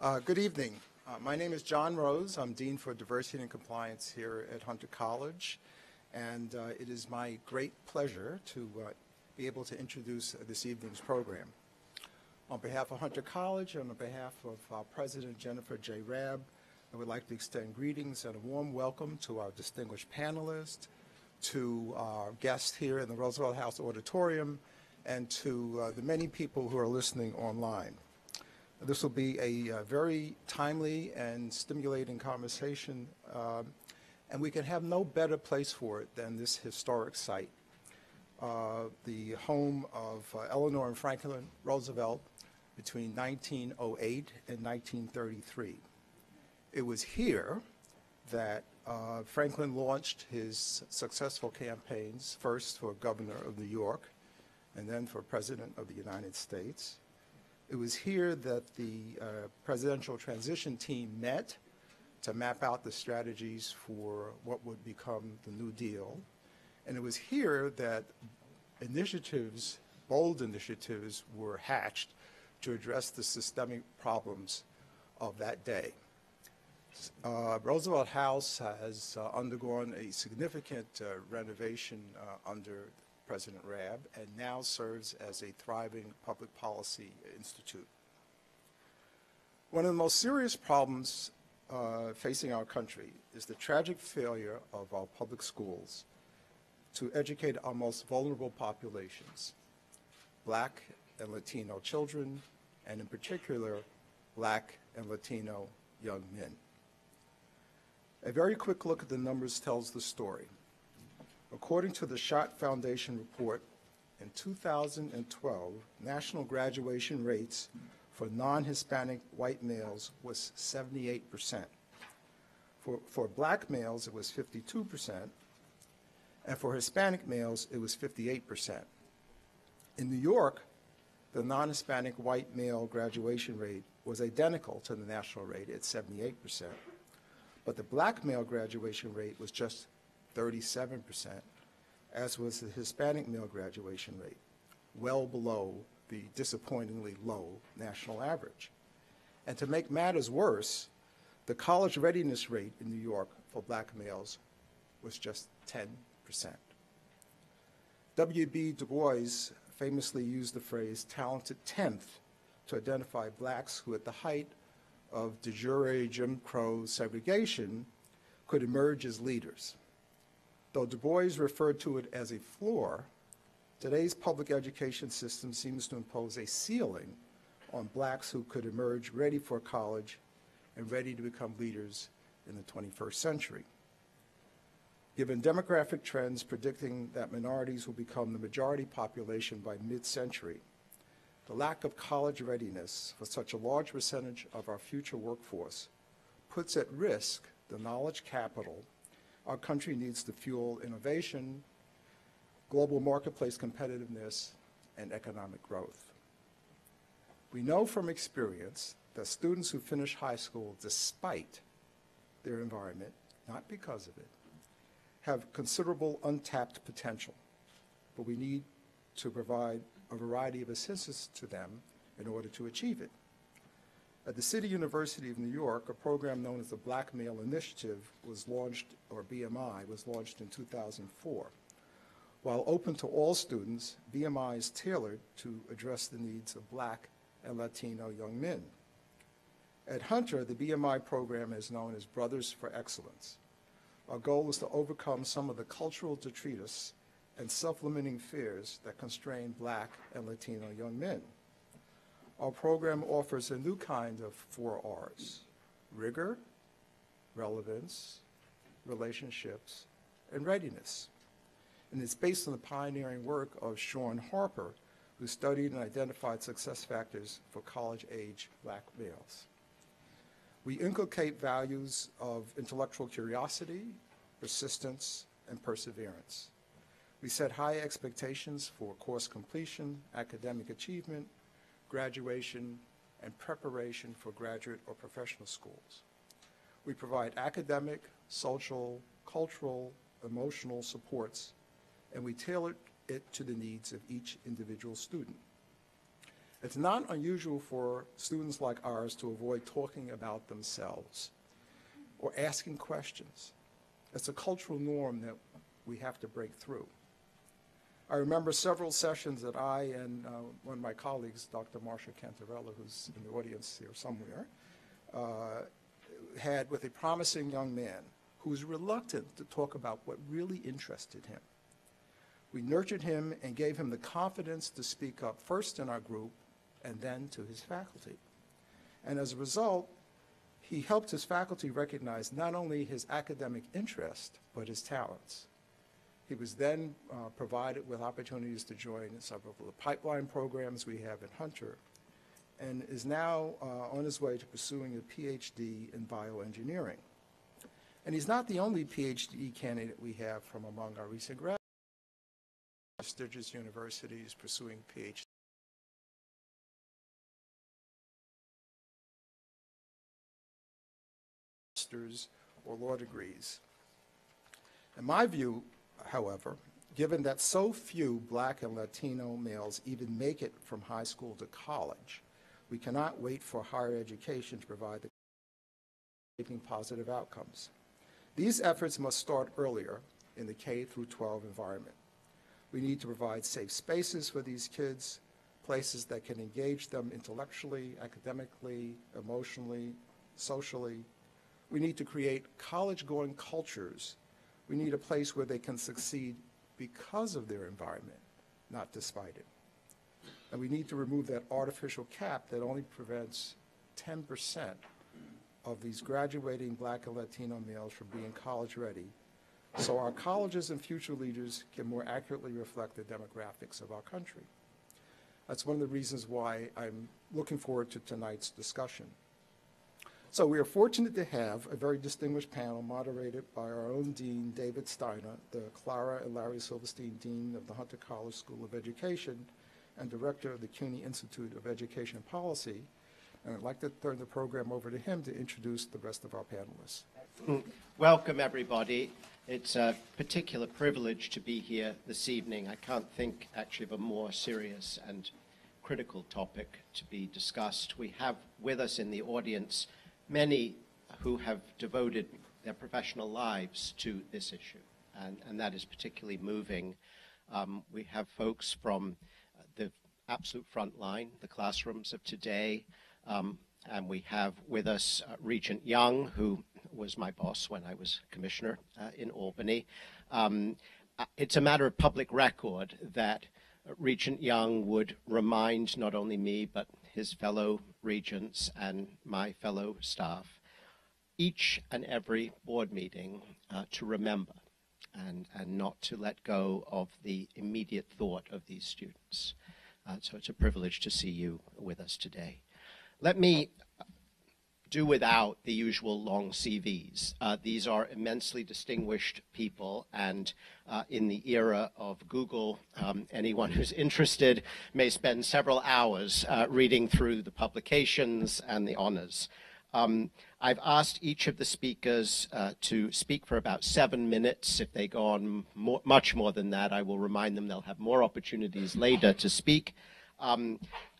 Uh, Good evening. Uh, My name is John Rose. I'm Dean for Diversity and Compliance here at Hunter College. And uh, it is my great pleasure to uh, be able to introduce this evening's program. On behalf of Hunter College and on behalf of our President Jennifer J. Raab, I would like to extend greetings and a warm welcome to our distinguished panelists, to our guests here in the Roosevelt House Auditorium, and to uh, the many people who are listening online. This will be a uh, very timely and stimulating conversation, um, and we can have no better place for it than this historic site, uh, the home of uh, Eleanor and Franklin Roosevelt between 1908 and 1933. It was here that uh, Franklin launched his successful campaigns, first for governor of New York and then for president of the United States. It was here that the uh, presidential transition team met to map out the strategies for what would become the New Deal. And it was here that initiatives, bold initiatives, were hatched to address the systemic problems of that day. Uh, Roosevelt House has uh, undergone a significant uh, renovation uh, under President Raab and now serves as a thriving public policy institute. One of the most serious problems uh, facing our country is the tragic failure of our public schools to educate our most vulnerable populations, black and Latino children, and in particular, black and Latino young men. A very quick look at the numbers tells the story. According to the Schott Foundation report, in 2012, national graduation rates for non-Hispanic white males was 78%. For, for black males, it was 52%, and for Hispanic males, it was 58%. In New York, the non-Hispanic white male graduation rate was identical to the national rate at 78%, but the black male graduation rate was just 37%, as was the Hispanic male graduation rate, well below the disappointingly low national average. And to make matters worse, the college readiness rate in New York for black males was just 10%. W.B. Du Bois famously used the phrase talented tenth to identify blacks who, at the height of de jure Jim Crow segregation, could emerge as leaders. Though Du Bois referred to it as a floor, today's public education system seems to impose a ceiling on blacks who could emerge ready for college and ready to become leaders in the 21st century. Given demographic trends predicting that minorities will become the majority population by mid-century, the lack of college readiness for such a large percentage of our future workforce puts at risk the knowledge capital our country needs to fuel innovation, global marketplace competitiveness, and economic growth. We know from experience that students who finish high school despite their environment, not because of it, have considerable untapped potential, but we need to provide a variety of assistance to them in order to achieve it. At the City University of New York, a program known as the Black Male Initiative was launched, or BMI, was launched in 2004. While open to all students, BMI is tailored to address the needs of black and Latino young men. At Hunter, the BMI program is known as Brothers for Excellence. Our goal is to overcome some of the cultural detritus and self-limiting fears that constrain black and Latino young men. Our program offers a new kind of four R's, rigor, relevance, relationships, and readiness. And it's based on the pioneering work of Shaun Harper, who studied and identified success factors for college-age black males. We inculcate values of intellectual curiosity, persistence, and perseverance. We set high expectations for course completion, academic achievement, graduation, and preparation for graduate or professional schools. We provide academic, social, cultural, emotional supports, and we tailor it to the needs of each individual student. It's not unusual for students like ours to avoid talking about themselves or asking questions. It's a cultural norm that we have to break through. I remember several sessions that I and uh, one of my colleagues, Dr. Marsha Cantarella, who's in the audience here somewhere, uh, had with a promising young man who was reluctant to talk about what really interested him. We nurtured him and gave him the confidence to speak up first in our group and then to his faculty. And as a result, he helped his faculty recognize not only his academic interest, but his talents. He was then uh, provided with opportunities to join several of the pipeline programs we have at Hunter, and is now uh, on his way to pursuing a PhD in bioengineering. And he's not the only PhD candidate we have from among our recent graduates. Prestigious universities pursuing PhD. Masters or law degrees. In my view, however, given that so few black and Latino males even make it from high school to college, we cannot wait for higher education to provide the positive outcomes. These efforts must start earlier in the K through 12 environment. We need to provide safe spaces for these kids, places that can engage them intellectually, academically, emotionally, socially. We need to create college-going cultures. We need a place where they can succeed because of their environment, not despite it. And we need to remove that artificial cap that only prevents 10% of these graduating black and Latino males from being college ready so our colleges and future leaders can more accurately reflect the demographics of our country. That's one of the reasons why I'm looking forward to tonight's discussion. So we are fortunate to have a very distinguished panel moderated by our own Dean, David Steiner, the Klara and Larry Silverstein Dean of the Hunter College School of Education and Director of the CUNY Institute of Education and Policy. And I'd like to turn the program over to him to introduce the rest of our panelists. Welcome, everybody. It's a particular privilege to be here this evening. I can't think actually of a more serious and critical topic to be discussed. We have with us in the audience many who have devoted their professional lives to this issue, and, and that is particularly moving. Um, we have folks from the absolute front line, the classrooms of today, um, and we have with us uh, Regent Young, who was my boss when I was commissioner uh, in Albany. Um, uh, it's a matter of public record that Regent Young would remind not only me, but his fellow regents and my fellow staff, each and every board meeting uh, to remember and, and not to let go of the immediate thought of these students. Uh, so it's a privilege to see you with us today. Let me do without the usual long CVs. Uh, these are immensely distinguished people, and uh, in the era of Google, um, anyone who's interested may spend several hours uh, reading through the publications and the honors. Um, I've asked each of the speakers uh, to speak for about seven minutes. If they go on more, much more than that, I will remind them they'll have more opportunities later to speak. Um,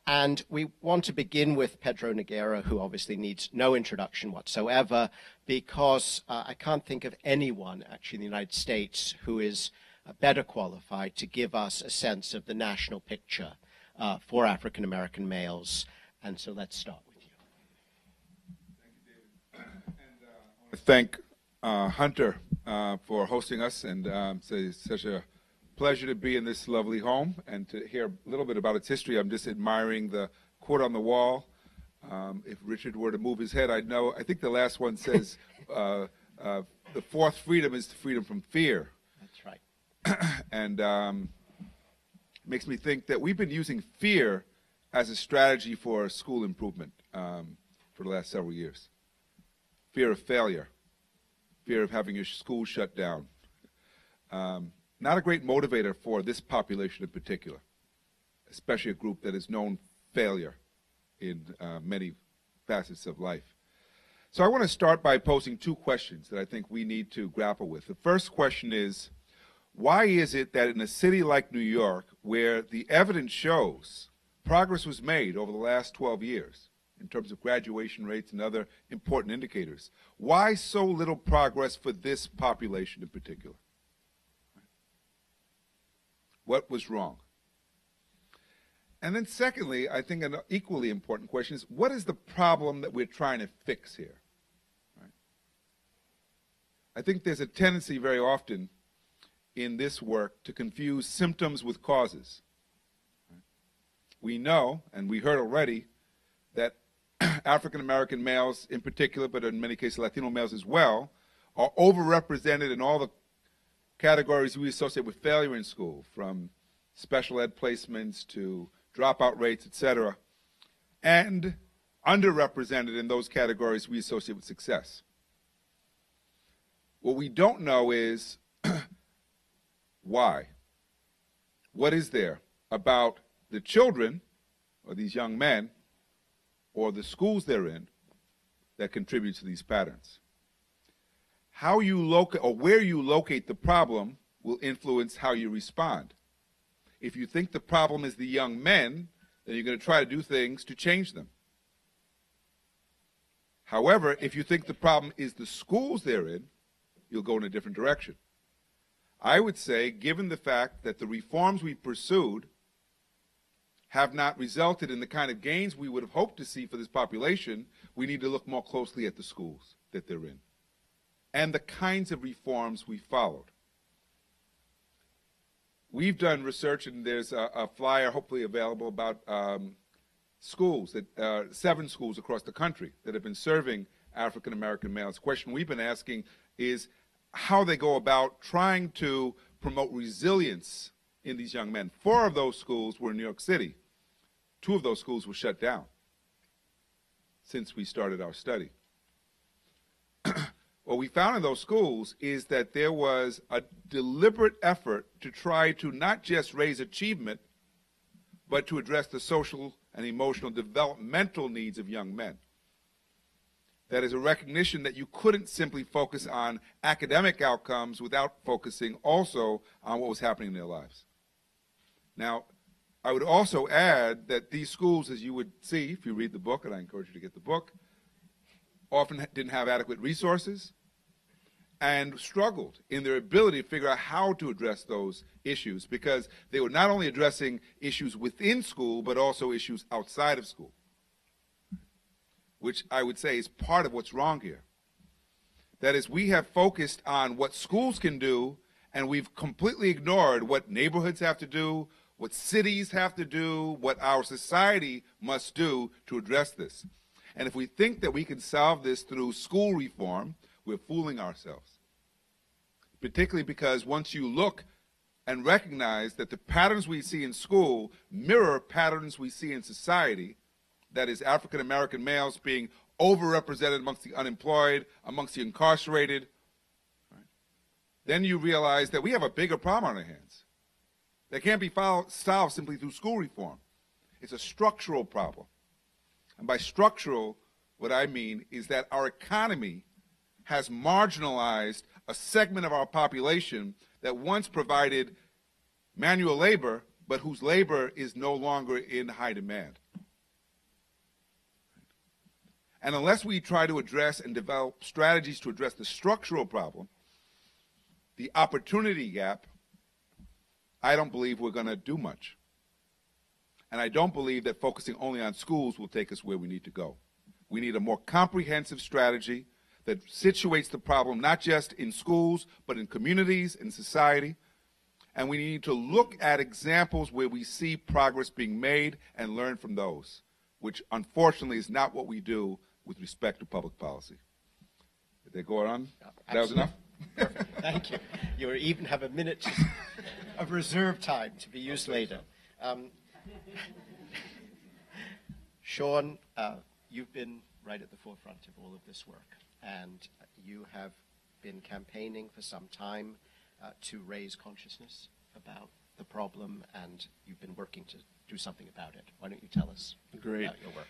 and we want to begin with Pedro Noguera, who obviously needs no introduction whatsoever, because uh, I can't think of anyone actually in the United States who is uh, better qualified to give us a sense of the national picture uh, for African American males. And so let's start with you. Thank you, David. And, uh, I want to thank uh, Hunter uh, for hosting us, and um, such a pleasure to be in this lovely home and to hear a little bit about its history. I'm just admiring the quote on the wall. Um, if Richard were to move his head, I'd know. I think the last one says, uh, uh, "The fourth freedom is the freedom from fear." That's right. and um, makes me think that we've been using fear as a strategy for school improvement um, for the last several years. Fear of failure, fear of having your school shut down. Um, not a great motivator for this population in particular, especially a group that has known failure in uh, many facets of life. So I want to start by posing two questions that I think we need to grapple with. The first question is, why is it that in a city like New York, where the evidence shows progress was made over the last 12 years in terms of graduation rates and other important indicators. Why so little progress for this population in particular? What was wrong? And then, secondly, I think an equally important question is what is the problem that we're trying to fix here? Right? I think there's a tendency very often in this work to confuse symptoms with causes. Right? We know, and we heard already, that African American males in particular, but in many cases Latino males as well, are overrepresented in all the categories we associate with failure in school, from special ed placements to dropout rates, et cetera, and underrepresented in those categories we associate with success. What we don't know is why. What is there about the children or these young men or the schools they're in that contributes to these patterns? How you locate or where you locate the problem will influence how you respond. If you think the problem is the young men, then you're going to try to do things to change them. However, if you think the problem is the schools they're in, you'll go in a different direction. I would say, given the fact that the reforms we pursued have not resulted in the kind of gains we would have hoped to see for this population, we need to look more closely at the schools that they're in and the kinds of reforms we followed. We've done research, and there's a, a flyer hopefully available about um, schools that uh, seven schools across the country that have been serving African American males. The question we've been asking is how they go about trying to promote resilience in these young men. Four of those schools were in New York City. Two of those schools were shut down since we started our study. What we found in those schools is that there was a deliberate effort to try to not just raise achievement, but to address the social and emotional developmental needs of young men. That is a recognition that you couldn't simply focus on academic outcomes without focusing also on what was happening in their lives. Now, I would also add that these schools, as you would see if you read the book, and I encourage you to get the book, often didn't have adequate resources, and struggled in their ability to figure out how to address those issues because they were not only addressing issues within school, but also issues outside of school, which I would say is part of what's wrong here. That is, we have focused on what schools can do, and we've completely ignored what neighborhoods have to do, what cities have to do, what our society must do to address this. And if we think that we can solve this through school reform, we're fooling ourselves. Particularly because once you look and recognize that the patterns we see in school mirror patterns we see in society, that is, African American males being overrepresented amongst the unemployed, amongst the incarcerated, right? then you realize that we have a bigger problem on our hands that can't be solved simply through school reform. It's a structural problem. And by structural, what I mean is that our economy has marginalized a segment of our population that once provided manual labor, but whose labor is no longer in high demand. And unless we try to address and develop strategies to address the structural problem, the opportunity gap, I don't believe we're going to do much. And I don't believe that focusing only on schools will take us where we need to go. We need a more comprehensive strategy that situates the problem not just in schools, but in communities, in society. And we need to look at examples where we see progress being made and learn from those, which unfortunately is not what we do with respect to public policy. Did they go on? That was enough? Perfect. Thank you. You even have a minute of reserve time to be used later. Um, Shawn, uh, you've been right at the forefront of all of this work and you have been campaigning for some time uh, to raise consciousness about the problem, and you've been working to do something about it. Why don't you tell us Great. about your work?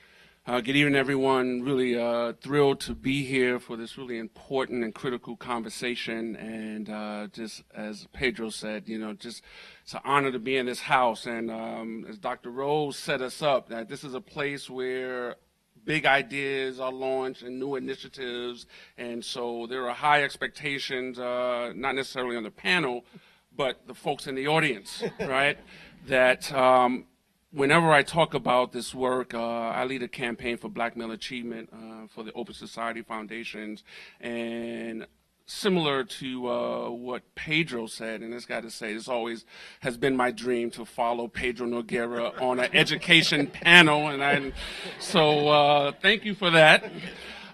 Uh, good evening, everyone. Really uh, thrilled to be here for this really important and critical conversation. And uh, just as Pedro said, you know, just it's an honor to be in this house. And um, as Dr. Rose set us up, that this is a place where big ideas are launched and new initiatives. And so there are high expectations, uh, not necessarily on the panel, but the folks in the audience, right? That um, whenever I talk about this work, uh, I lead a campaign for Black Male Achievement uh, for the Open Society Foundations, and similar to uh, what Pedro said, and this got to say, this always has been my dream to follow Pedro Noguera on an education panel, and I, so uh, thank you for that.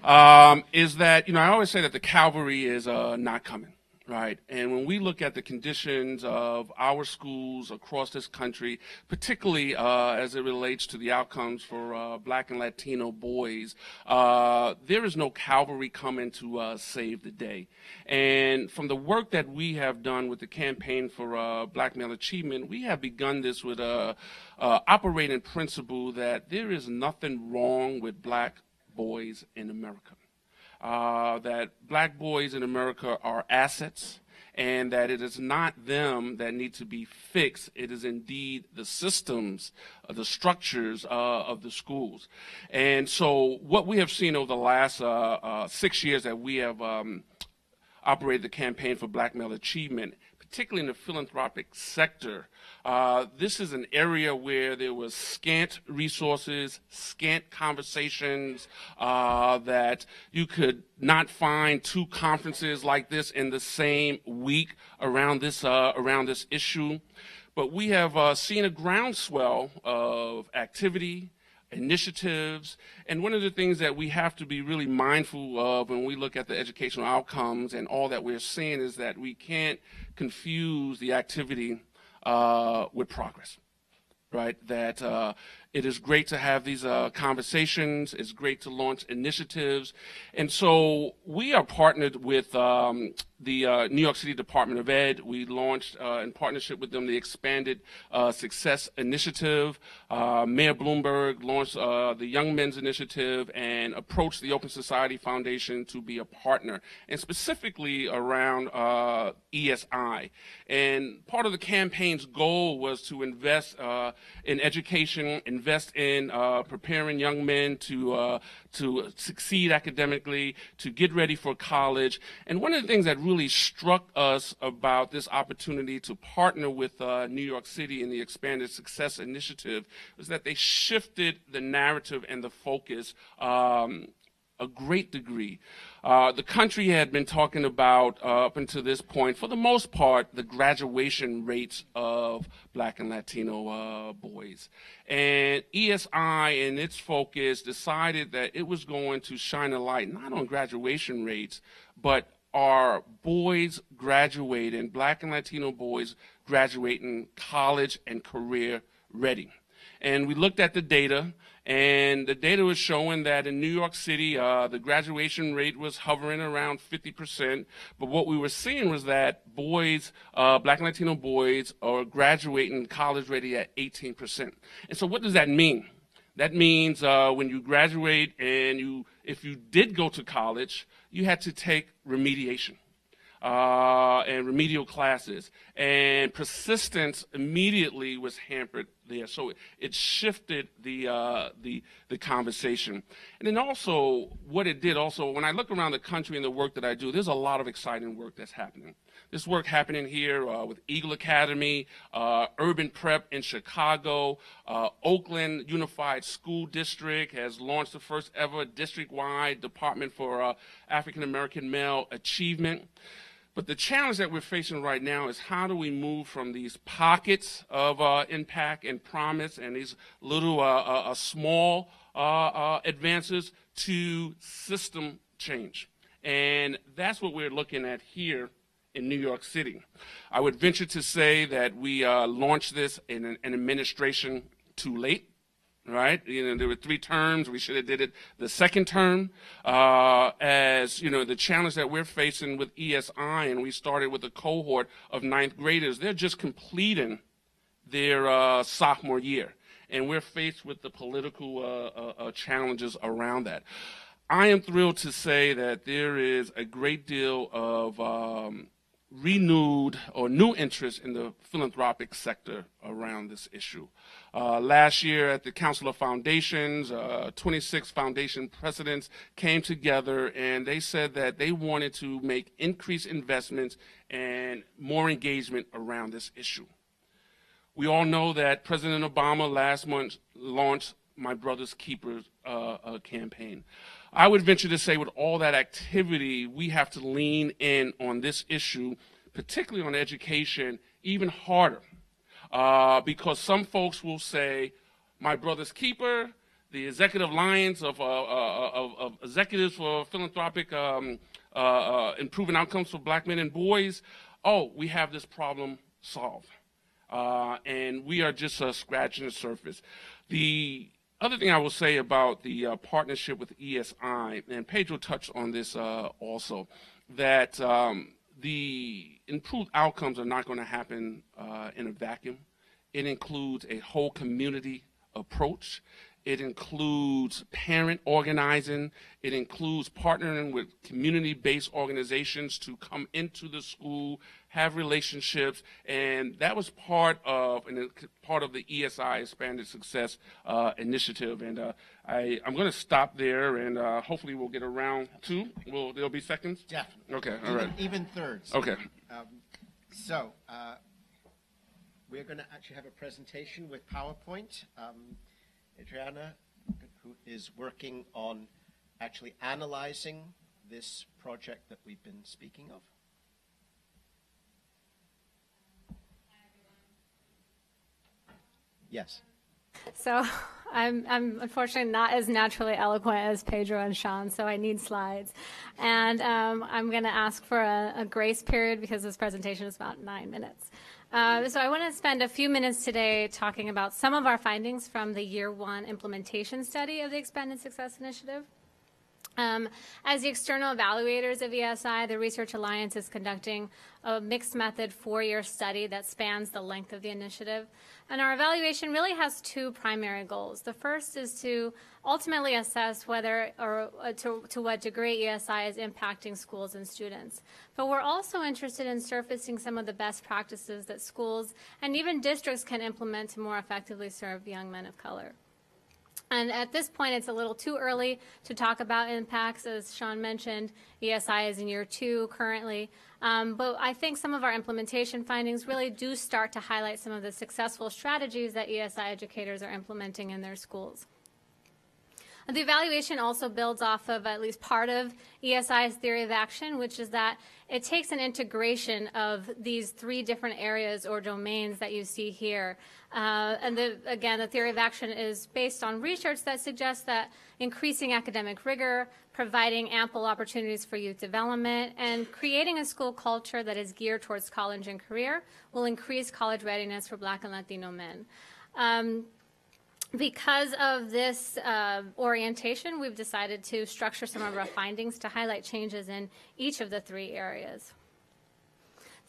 Um, is that you know I always say that the cavalry is uh, not coming right? And when we look at the conditions of our schools across this country, particularly uh, as it relates to the outcomes for uh, black and Latino boys, uh, there is no cavalry coming to uh, save the day. And from the work that we have done with the campaign for uh, black male achievement, we have begun this with a operating principle that there is nothing wrong with black boys in America uh, that black boys in America are assets and that it is not them that need to be fixed. It is indeed the systems, uh, the structures uh, of the schools. And so, what we have seen over the last uh, uh six years that we have um, operated the campaign for black male achievement, particularly in the philanthropic sector, uh, this is an area where there was scant resources, scant conversations, uh, that you could not find two conferences like this in the same week around this, uh, around this issue. But we have uh, seen a groundswell of activity, initiatives. And one of the things that we have to be really mindful of when we look at the educational outcomes and all that we're seeing is that we can't confuse the activity with progress, right? That uh, it is great to have these uh, conversations. It's great to launch initiatives. And so we are partnered with um, the uh, New York City Department of Ed. We launched uh, in partnership with them the Expanded uh, Success Initiative. Uh, Mayor Bloomberg launched uh, the Young Men's Initiative and approached the Open Society Foundation to be a partner, and specifically around ESI. And part of the campaign's goal was to invest in education, invest in uh, preparing young men to uh, to succeed academically, to get ready for college. And one of the things that really struck us about this opportunity to partner with uh, New York City in the Expanded Success Initiative was that they shifted the narrative and the focus um, a great degree. Uh, the country had been talking about, uh, up until this point, for the most part, the graduation rates of black and Latino uh, boys. And ESI, in its focus, decided that it was going to shine a light not on graduation rates, but are boys graduating, black and Latino boys graduating college and career ready. And we looked at the data. And the data was showing that in New York City, uh, the graduation rate was hovering around 50%. But what we were seeing was that boys, uh, black and Latino boys, are graduating college ready at 18%. And so what does that mean? That means uh, when you graduate and you, if you did go to college, you had to take remediation. Uh, and remedial classes. And persistence immediately was hampered there. So it shifted the, uh, the, the conversation. And then also, what it did also, when I look around the country and the work that I do, there's a lot of exciting work that's happening. This work happening here uh, with Eagle Academy, uh, Urban Prep in Chicago, uh, Oakland Unified School District has launched the first ever district-wide department for uh, African American male achievement. But the challenge that we're facing right now is how do we move from these pockets of uh, impact and promise and these little uh, uh, uh small uh, uh, advances to system change. And that's what we're looking at here in New York City. I would venture to say that we launched this in an, an administration too late right? You know, there were three terms. We should have did it the second term. Uh, as you know, the challenge that we're facing with ESI, and we started with a cohort of ninth graders. They're just completing their uh, sophomore year. and we're faced with the political uh, uh, uh, challenges around that. I am thrilled to say that there is a great deal of um, renewed or new interest in the philanthropic sector around this issue. Uh, last year at the Council of Foundations, uh, 26 foundation presidents came together and they said that they wanted to make increased investments and more engagement around this issue. We all know that President Obama last month launched My Brother's Keepers uh, campaign. I would venture to say, with all that activity, we have to lean in on this issue, particularly on education, even harder. Uh, because some folks will say, My Brother's Keeper, the Executive Alliance of, uh, uh, of, of Executives for Philanthropic um, uh, uh, Improving Outcomes for Black Men and Boys, oh, we have this problem solved. Uh, and we are just scratching the surface. The other thing I will say about the uh, partnership with ESI, and Pedro touched on this uh, also, that um, the improved outcomes are not going to happen uh, in a vacuum. It includes a whole community approach. It includes parent organizing. It includes partnering with community-based organizations to come into the school, have relationships, and that was part of and part of the ESI Expanded Success uh, Initiative. And uh, I, I'm going to stop there, and uh, hopefully we'll get around two. Will there'll be seconds? Definitely. Okay, all Even- right. Even thirds. Okay. Um, So, uh, we're going to actually have a presentation with PowerPoint. Um, Andriana, who is working on actually analyzing this project that we've been speaking of. Yes. So I'm, I'm unfortunately not as naturally eloquent as Pedro and Shawn, so I need slides. And um, I'm going to ask for a, a grace period because this presentation is about nine minutes. Uh, so I want to spend a few minutes today talking about some of our findings from the year one implementation study of the Expanded Success Initiative. Um, as the external evaluators of ESI, the Research Alliance is conducting a mixed method four-year study that spans the length of the initiative. And our evaluation really has two primary goals. The first is to ultimately assess whether or uh, to, to what degree ESI is impacting schools and students. But we're also interested in surfacing some of the best practices that schools and even districts can implement to more effectively serve young men of color. And at this point, it's a little too early to talk about impacts. As Shawn mentioned, ESI is in year two currently. Um, but I think some of our implementation findings really do start to highlight some of the successful strategies that ESI educators are implementing in their schools. The evaluation also builds off of at least part of ESI's theory of action, which is that it takes an integration of these three different areas or domains that you see here. Uh, and the, again, the theory of action is based on research that suggests that increasing academic rigor, providing ample opportunities for youth development, and creating a school culture that is geared towards college and career will increase college readiness for Black and Latino men. Um, because of this uh, orientation, we've decided to structure some of our findings to highlight changes in each of the three areas.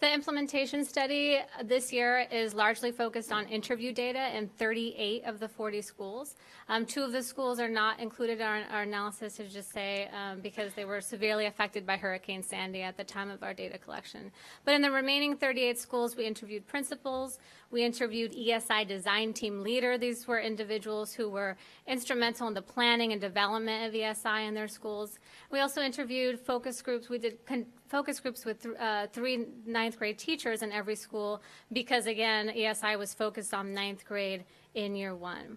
The implementation study this year is largely focused on interview data in 38 of the 40 schools. Um, two of the schools are not included in our, our analysis, to just say, um, because they were severely affected by Hurricane Sandy at the time of our data collection. But in the remaining 38 schools, we interviewed principals, we interviewed ESI design team leader. These were individuals who were instrumental in the planning and development of ESI in their schools. We also interviewed focus groups. We did focus groups with th- uh, three ninth grade teachers in every school because, again, ESI was focused on ninth grade in year one.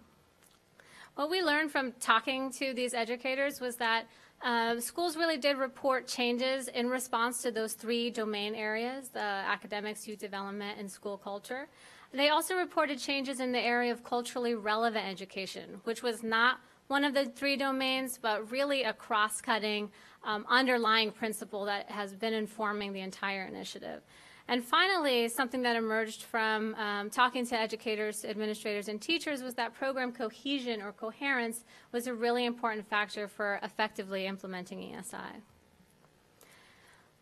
What we learned from talking to these educators was that uh, schools really did report changes in response to those three domain areas the academics, youth development, and school culture. They also reported changes in the area of culturally relevant education, which was not one of the three domains, but really a cross cutting um, underlying principle that has been informing the entire initiative. And finally, something that emerged from um, talking to educators, administrators, and teachers was that program cohesion or coherence was a really important factor for effectively implementing ESI.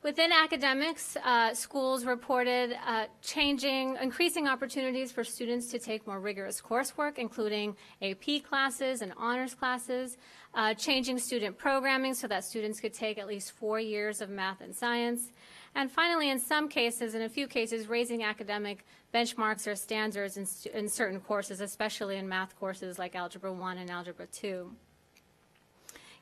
Within academics, uh, schools reported uh, changing, increasing opportunities for students to take more rigorous coursework, including AP classes and honors classes, uh, changing student programming so that students could take at least four years of math and science, and finally, in some cases, in a few cases, raising academic benchmarks or standards in, in certain courses, especially in math courses like Algebra 1 and Algebra 2.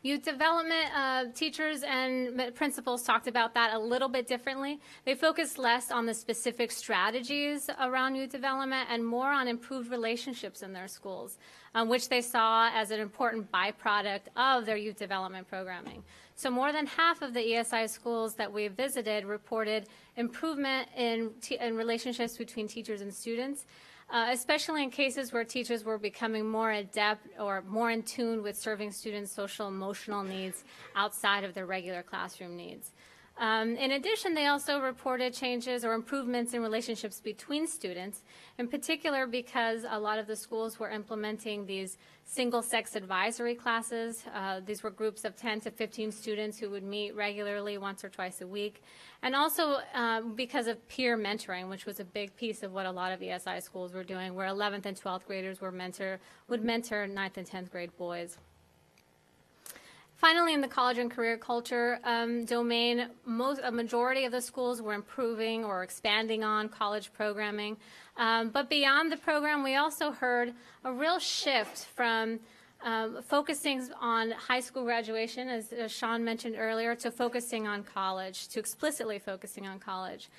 Youth development uh, teachers and principals talked about that a little bit differently. They focused less on the specific strategies around youth development and more on improved relationships in their schools, um, which they saw as an important byproduct of their youth development programming. So, more than half of the ESI schools that we visited reported improvement in, in relationships between teachers and students uh, especially in cases where teachers were becoming more adept or more in tune with serving students' social emotional needs outside of their regular classroom needs. Um, in addition, they also reported changes or improvements in relationships between students, in particular because a lot of the schools were implementing these single sex advisory classes. Uh, these were groups of 10 to 15 students who would meet regularly once or twice a week. And also um, because of peer mentoring, which was a big piece of what a lot of ESI schools were doing, where 11th and 12th graders were mentor, would mentor 9th and 10th grade boys. Finally, in the college and career culture um, domain, most, a majority of the schools were improving or expanding on college programming. Um, but beyond the program, we also heard a real shift from um, focusing on high school graduation, as, as Shawn mentioned earlier, to focusing on college, to explicitly focusing on college.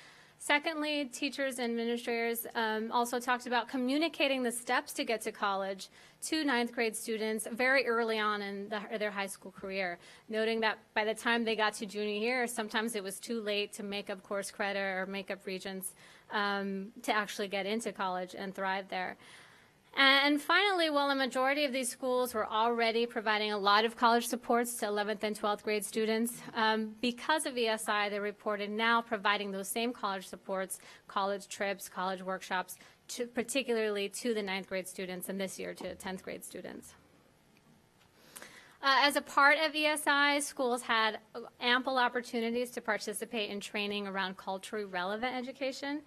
Secondly, teachers and administrators um, also talked about communicating the steps to get to college to ninth grade students very early on in the, their high school career, noting that by the time they got to junior year, sometimes it was too late to make up course credit or make up regents um, to actually get into college and thrive there. And finally, while a majority of these schools were already providing a lot of college supports to 11th and 12th grade students, um, because of ESI, they reported now providing those same college supports, college trips, college workshops, to, particularly to the 9th grade students, and this year to 10th grade students. Uh, as a part of ESI, schools had ample opportunities to participate in training around culturally relevant education.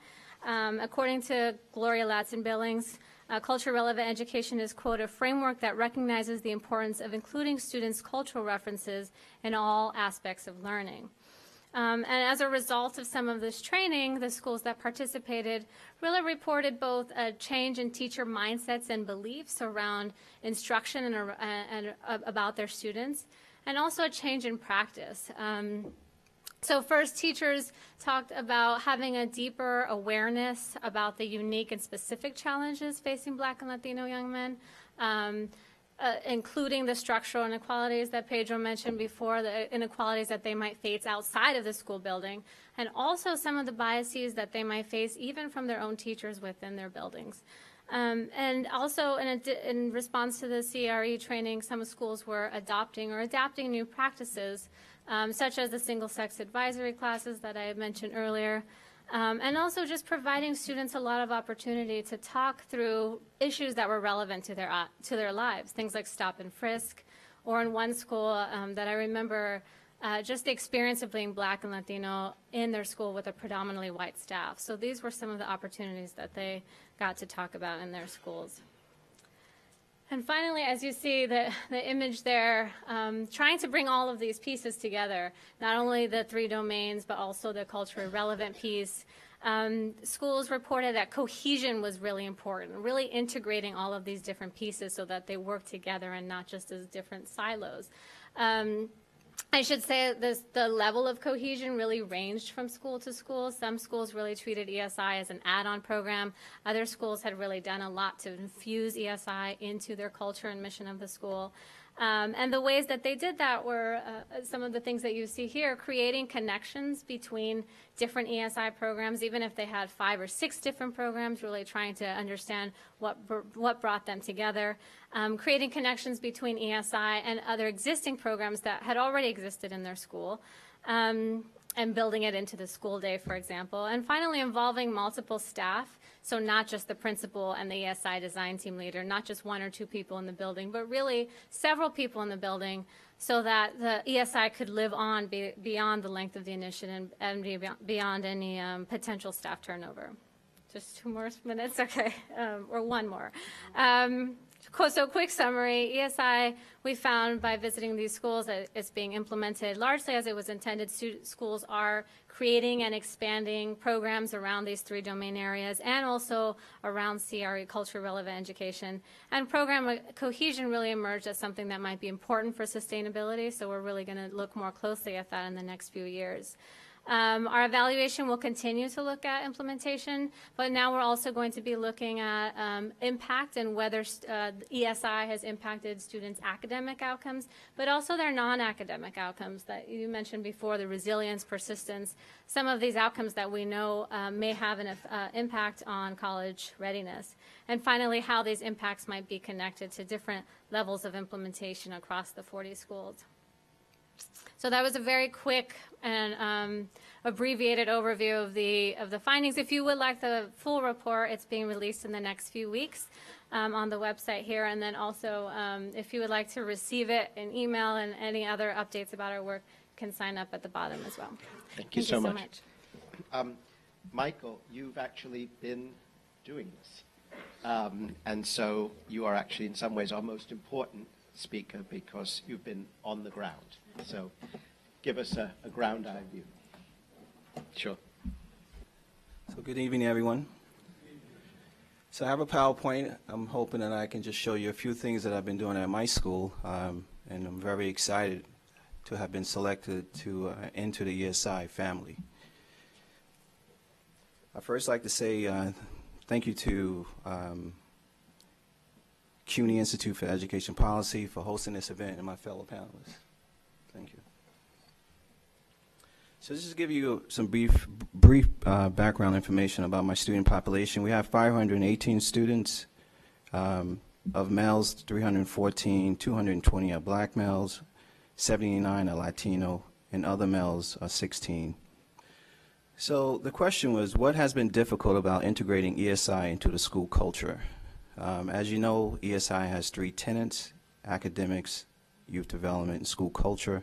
Um, according to Gloria Ladson-Billings, uh, culture relevant education is, quote, a framework that recognizes the importance of including students' cultural references in all aspects of learning. Um, and as a result of some of this training, the schools that participated really reported both a change in teacher mindsets and beliefs around instruction and, uh, and uh, about their students, and also a change in practice. Um, so, first, teachers talked about having a deeper awareness about the unique and specific challenges facing Black and Latino young men, um, uh, including the structural inequalities that Pedro mentioned before, the inequalities that they might face outside of the school building, and also some of the biases that they might face even from their own teachers within their buildings. Um, and also, in, in response to the CRE training, some schools were adopting or adapting new practices um, such as the single sex advisory classes that I had mentioned earlier. Um, and also just providing students a lot of opportunity to talk through issues that were relevant to their, uh, to their lives, things like stop and frisk, or in one school um, that I remember, uh, just the experience of being black and Latino in their school with a predominantly white staff. So these were some of the opportunities that they got to talk about in their schools. And finally, as you see the, the image there, um, trying to bring all of these pieces together, not only the three domains, but also the culturally relevant piece. Um, schools reported that cohesion was really important, really integrating all of these different pieces so that they work together and not just as different silos. Um, I should say this, the level of cohesion really ranged from school to school. Some schools really treated ESI as an add-on program. Other schools had really done a lot to infuse ESI into their culture and mission of the school. Um, and the ways that they did that were uh, some of the things that you see here, creating connections between different ESI programs, even if they had five or six different programs, really trying to understand what, what brought them together, um, creating connections between ESI and other existing programs that had already existed in their school. Um, and building it into the school day, for example. And finally, involving multiple staff So not just the principal and the ESI design team leader, not just one or two people in the building, but really several people in the building so that the ESI could live on be, beyond the length of the initiative and be beyond any um, potential staff turnover. Just two more minutes, okay, um, or one more. Um, so, quick summary: ESI we found by visiting these schools that it's being implemented largely as it was intended. Schools are creating and expanding programs around these three domain areas, and also around CRE, culture relevant education. And program uh, cohesion really emerged as something that might be important for sustainability. So, we're really going to look more closely at that in the next few years. Um, our evaluation will continue to look at implementation, but now we're also going to be looking at um, impact and whether uh, ESI has impacted students' academic outcomes, but also their non-academic outcomes that you mentioned before, the resilience, persistence, some of these outcomes that we know um, may have an uh, impact on college readiness. And finally, how these impacts might be connected to different levels of implementation across the 40 schools. So that was a very quick and um, abbreviated overview of the of the findings. If you would like the full report, it's being released in the next few weeks um, on the website here. And then also, um, if you would like to receive it in email and any other updates about our work, can sign up at the bottom as well. Thank you so much. Um, Michael, you've actually been doing this. Um, and so you are actually, in some ways, our most important speaker because you've been on the ground. So give us a, a ground eye view. Sure. So good evening, everyone. So I have a PowerPoint. I'm hoping that I can just show you a few things that I've been doing at my school, um, and I'm very excited to have been selected to uh, into the ESI family. I first like to say uh, thank you to um, CUNY Institute for Education Policy for hosting this event and my fellow panelists. Thank you. So just to give you some brief, brief uh, background information about my student population, we have 518 students. Um, of males, 314, 220 are black males, 79 are Latino, and other males are 16. So the question was, what has been difficult about integrating ESI into the school culture? Um, as you know, ESI has three tenets, academics, youth development, and school culture.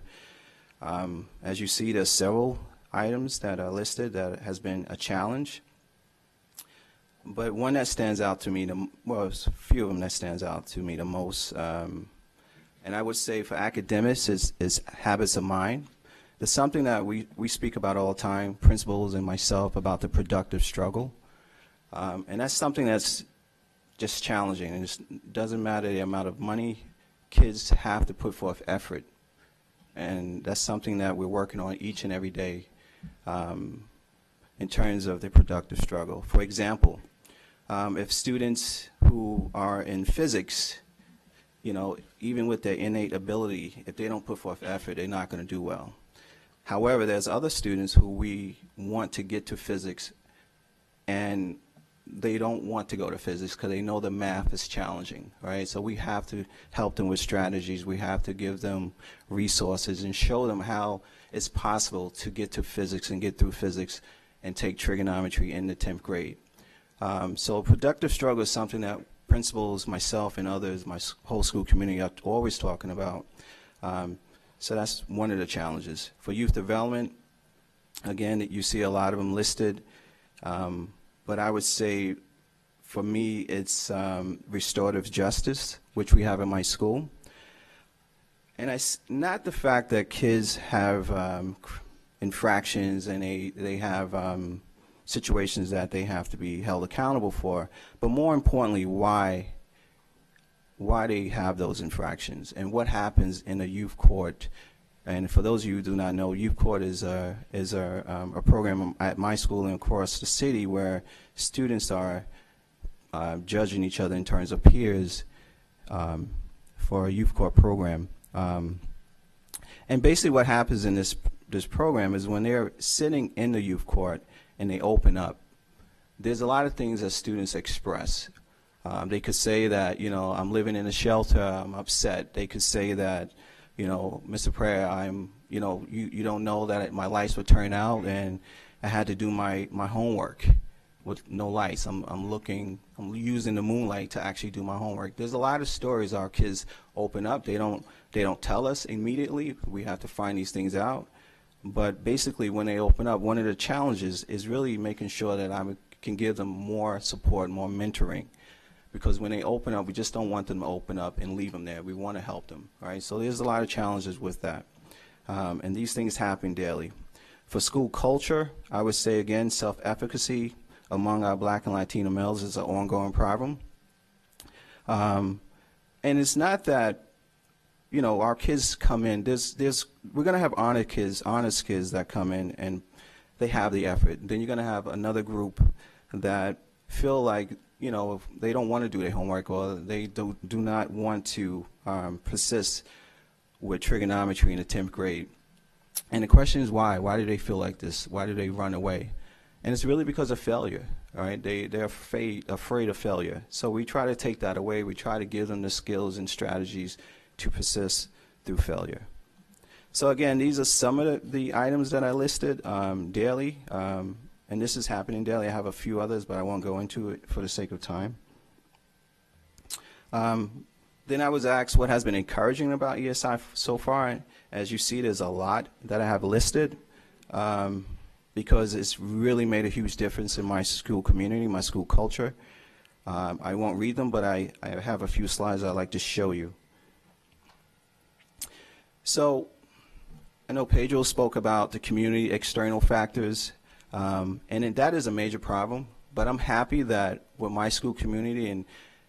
Um, as you see, there's several items that are listed that has been a challenge. But one that stands out to me, the, well, a few of them that stands out to me the most. Um, and I would say for academics is, is habits of mind. There's something that we, we speak about all the time, principals and myself, about the productive struggle. Um, and that's something that's just challenging. It doesn't matter the amount of money kids have to put forth effort. And that's something that we're working on each and every day um, in terms of the productive struggle. For example, um, if students who are in physics, you know, even with their innate ability, if they don't put forth effort, they're not going to do well. However, there's other students who we want to get to physics and they don't want to go to physics because they know the math is challenging, right? So we have to help them with strategies. We have to give them resources and show them how it's possible to get to physics and get through physics and take trigonometry in the 10th grade. Um, so productive struggle is something that principals, myself, and others, my whole school community are always talking about. Um, so that's one of the challenges. For youth development, again, you see a lot of them listed. Um, but I would say for me, it's um, restorative justice, which we have in my school. And I, not the fact that kids have um, infractions and they, they have um, situations that they have to be held accountable for, but more importantly, why, why they have those infractions and what happens in a youth court and for those of you who do not know, Youth Court is a, is a, um, a program at my school and across the city where students are uh, judging each other in terms of peers um, for a Youth Court program. Um, and basically what happens in this, this program is when they're sitting in the Youth Court and they open up, there's a lot of things that students express. Um, they could say that, you know, I'm living in a shelter, I'm upset. They could say that, you know, Mr. Prayor, I'm, you know, you, you don't know that my lights would turn out and I had to do my, my homework. with no lights. I'm, I'm looking, I'm using the moonlight to actually do my homework. There's a lot of stories our kids open up. They don't, they don't tell us immediately. We have to find these things out. But basically, when they open up, one of the challenges is really making sure that I can give them more support, more mentoring. Because when they open up, we just don't want them to open up and leave them there. We want to help them, right? So there's a lot of challenges with that. Um, and these things happen daily. For school culture, I would say again, self-efficacy among our black and Latino males is an ongoing problem. Um, and it's not that, you know, our kids come in, there's, there's, we're going to have honor kids, honest kids that come in and they have the effort. Then you're going to have another group that feel like, you know, if they don't want to do their homework or they do, do not want to um, persist with trigonometry in the 10th grade. And the question is why? Why do they feel like this? Why do they run away? And it's really because of failure, all right? They, they're afraid, afraid of failure. So we try to take that away. We try to give them the skills and strategies to persist through failure. So again, these are some of the, the items that I listed um, daily. Um, and this is happening daily. I have a few others, but I won't go into it for the sake of time. Um, then I was asked what has been encouraging about ESI so far. As you see, there's a lot that I have listed um, because it's really made a huge difference in my school community, my school culture. Um, I won't read them, but I, I have a few slides I'd like to show you. So I know Pedro spoke about the community external factors, um, and that is a major problem. But I'm happy that with my school community and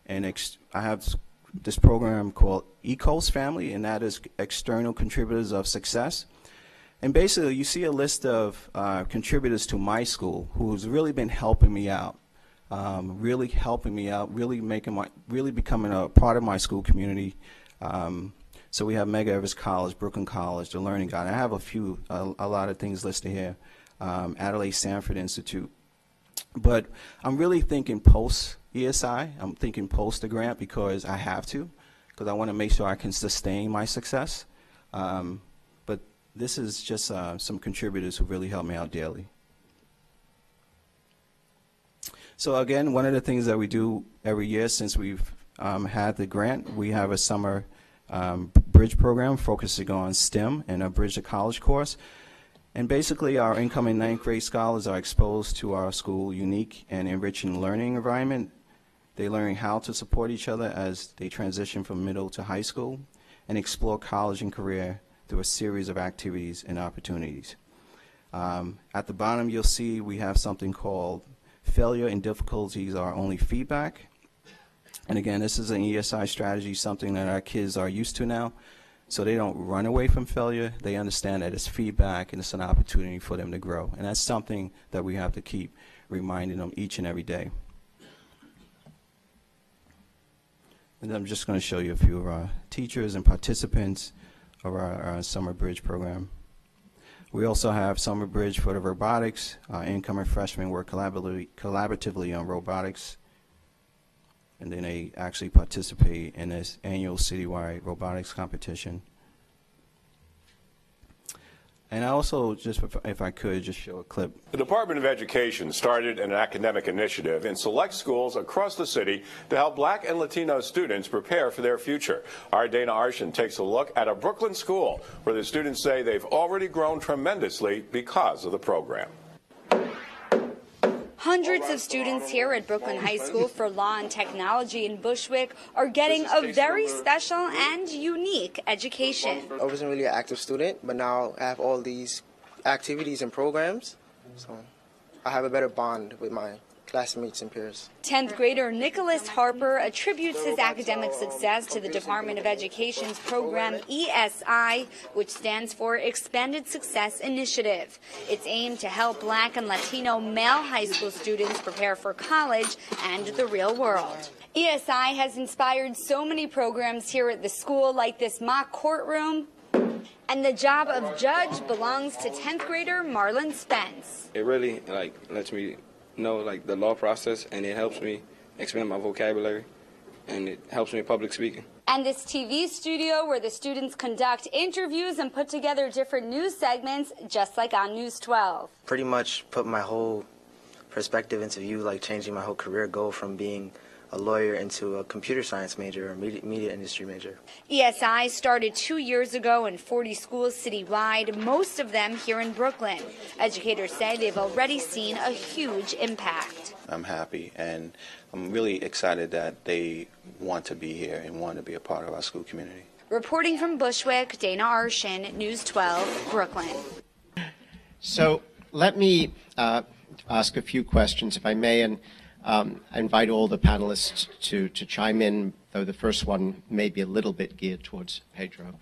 and I have this program called ECOS Family, and that is external contributors of success. And basically, you see a list of uh, contributors to my school who's really been helping me out, um, really helping me out, really making my, really becoming a part of my school community. Um, so we have Medgar Evers College, Brooklyn College, the Learning Guide. I have a few, a, a lot of things listed here. Um, Adlai Sanford Institute. But I'm really thinking post ESI. I'm thinking post the grant because I have to, because I want to make sure I can sustain my success. Um, but this is just uh, some contributors who really help me out daily. So again, one of the things that we do every year since we've um, had the grant, we have a summer um, bridge program focusing on STEM and a bridge to college course. And basically, our incoming ninth grade scholars are exposed to our school unique and enriching learning environment they learn how to support each other as they transition from middle to high school and explore college and career through a series of activities and opportunities. Um, at the bottom, you'll see we have something called failure and difficulties are only feedback. And again, this is an ESI strategy, something that our kids are used to now. So they don't run away from failure. They understand that it's feedback and it's an opportunity for them to grow. And that's something that we have to keep reminding them each and every day. And I'm just going to show you a few of our teachers and participants of our, our Summer Bridge program. We also have Summer Bridge for the robotics. Our incoming freshmen work collaboratively, collaboratively on robotics. And then they actually participate in this annual citywide robotics competition. And I also, just if, I could, just show a clip. The Department of Education started an academic initiative in select schools across the city to help black and Latino students prepare for their future. Our Dana Arschin takes a look at a Brooklyn school where the students say they've already grown tremendously because of the program. Hundreds of students here at Brooklyn High School for Law and Technology in Bushwick are getting a very special and unique education. I wasn't really an active student, but now I have all these activities and programs, so I have a better bond with my classmates and peers. 10th grader Nicholas Harper attributes his academic success to the Department of Education's program ESI, which stands for Expanded Success Initiative. It's aimed to help black and Latino male high school students prepare for college and the real world. ESI has inspired so many programs here at the school, like this mock courtroom, and the job of judge belongs to 10th grader Marlon Spence. It really like lets me know like the law process, and it helps me expand my vocabulary, and it helps me public speaking. And this TV studio where the students conduct interviews and put together different news segments, just like on News 12. Pretty much put my whole perspective into view, like changing my whole career, goal from being a lawyer into a computer science major or media, media industry major. ESI started two years ago in 40 schools citywide, most of them here in Brooklyn. Educators say they've already seen a huge impact. I'm happy and I'm really excited that they want to be here and want to be a part of our school community. Reporting from Bushwick, Dana Arschin, News 12, Brooklyn. So let me uh, ask a few questions, if I may, and um, I invite all the panelists to, to chime in, though the first one may be a little bit geared towards Pedro.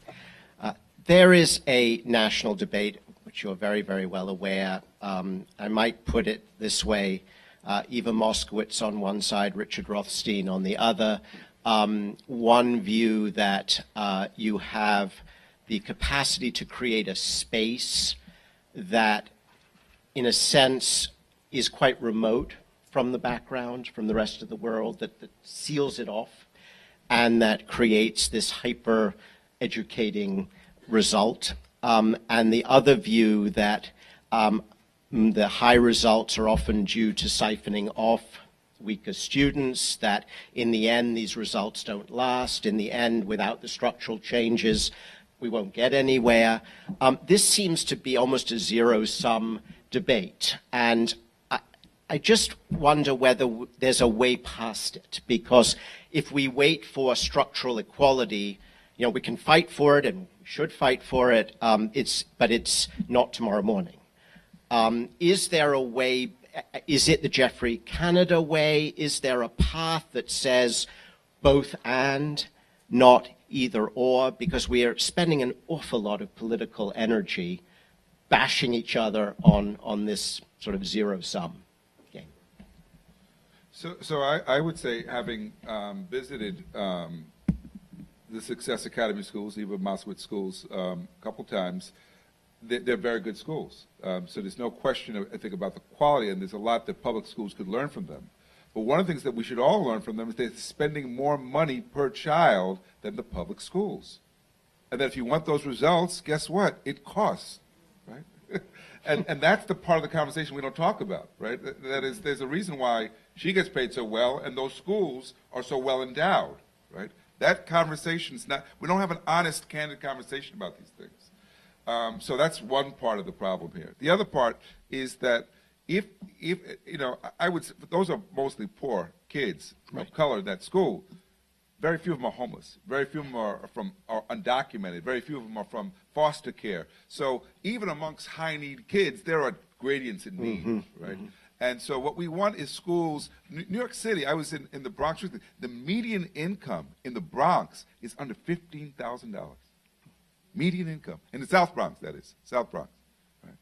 Uh, there is a national debate, which you're very, very well aware. Um, I might put it this way uh, Eva Moskowitz on one side, Richard Rothstein on the other. Um, one view that uh, you have the capacity to create a space that, in a sense, is quite remote from the background, from the rest of the world, that, that seals it off, and that creates this hyper educating result. Um, and the other view that um, the high results are often due to siphoning off weaker students, that in the end these results don't last, in the end, without the structural changes, we won't get anywhere. Um, this seems to be almost a zero sum debate. And I, just wonder whether there's a way past it, because if we wait for structural equality, you know, we can fight for it and should fight for it, um, it's, but it's not tomorrow morning. Um, is there a way, is it the Geoffrey Canada way? Is there a path that says both and, not either or? Because we are spending an awful lot of political energy bashing each other on, on this sort of zero sum. So, so I, I would say, having um, visited um, the Success Academy schools, Eva Moskowitz schools, um, a couple times, they're, they're very good schools. Um, so there's no question, I think, about the quality, and there's a lot that public schools could learn from them. But one of the things that we should all learn from them is they're spending more money per child than the public schools. And that if you want those results, guess what? It costs, right? and, and that's the part of the conversation we don't talk about, right? That is, there's a reason why she gets paid so well and those schools are so well endowed, right? That conversation's not, we don't have an honest, candid conversation about these things. Um, so that's one part of the problem here. The other part is that if, if you know, I- would, those are mostly poor kids of color in that school. Very few of them are homeless. Very few of them are from are undocumented. Very few of them are from foster care. So even amongst high need kids, there are gradients in need, right? And so what we want is schools. New York City. I was in, in the Bronx. The median income in the Bronx is under fifteen thousand dollars. Median income in the South Bronx, that is South Bronx. Right?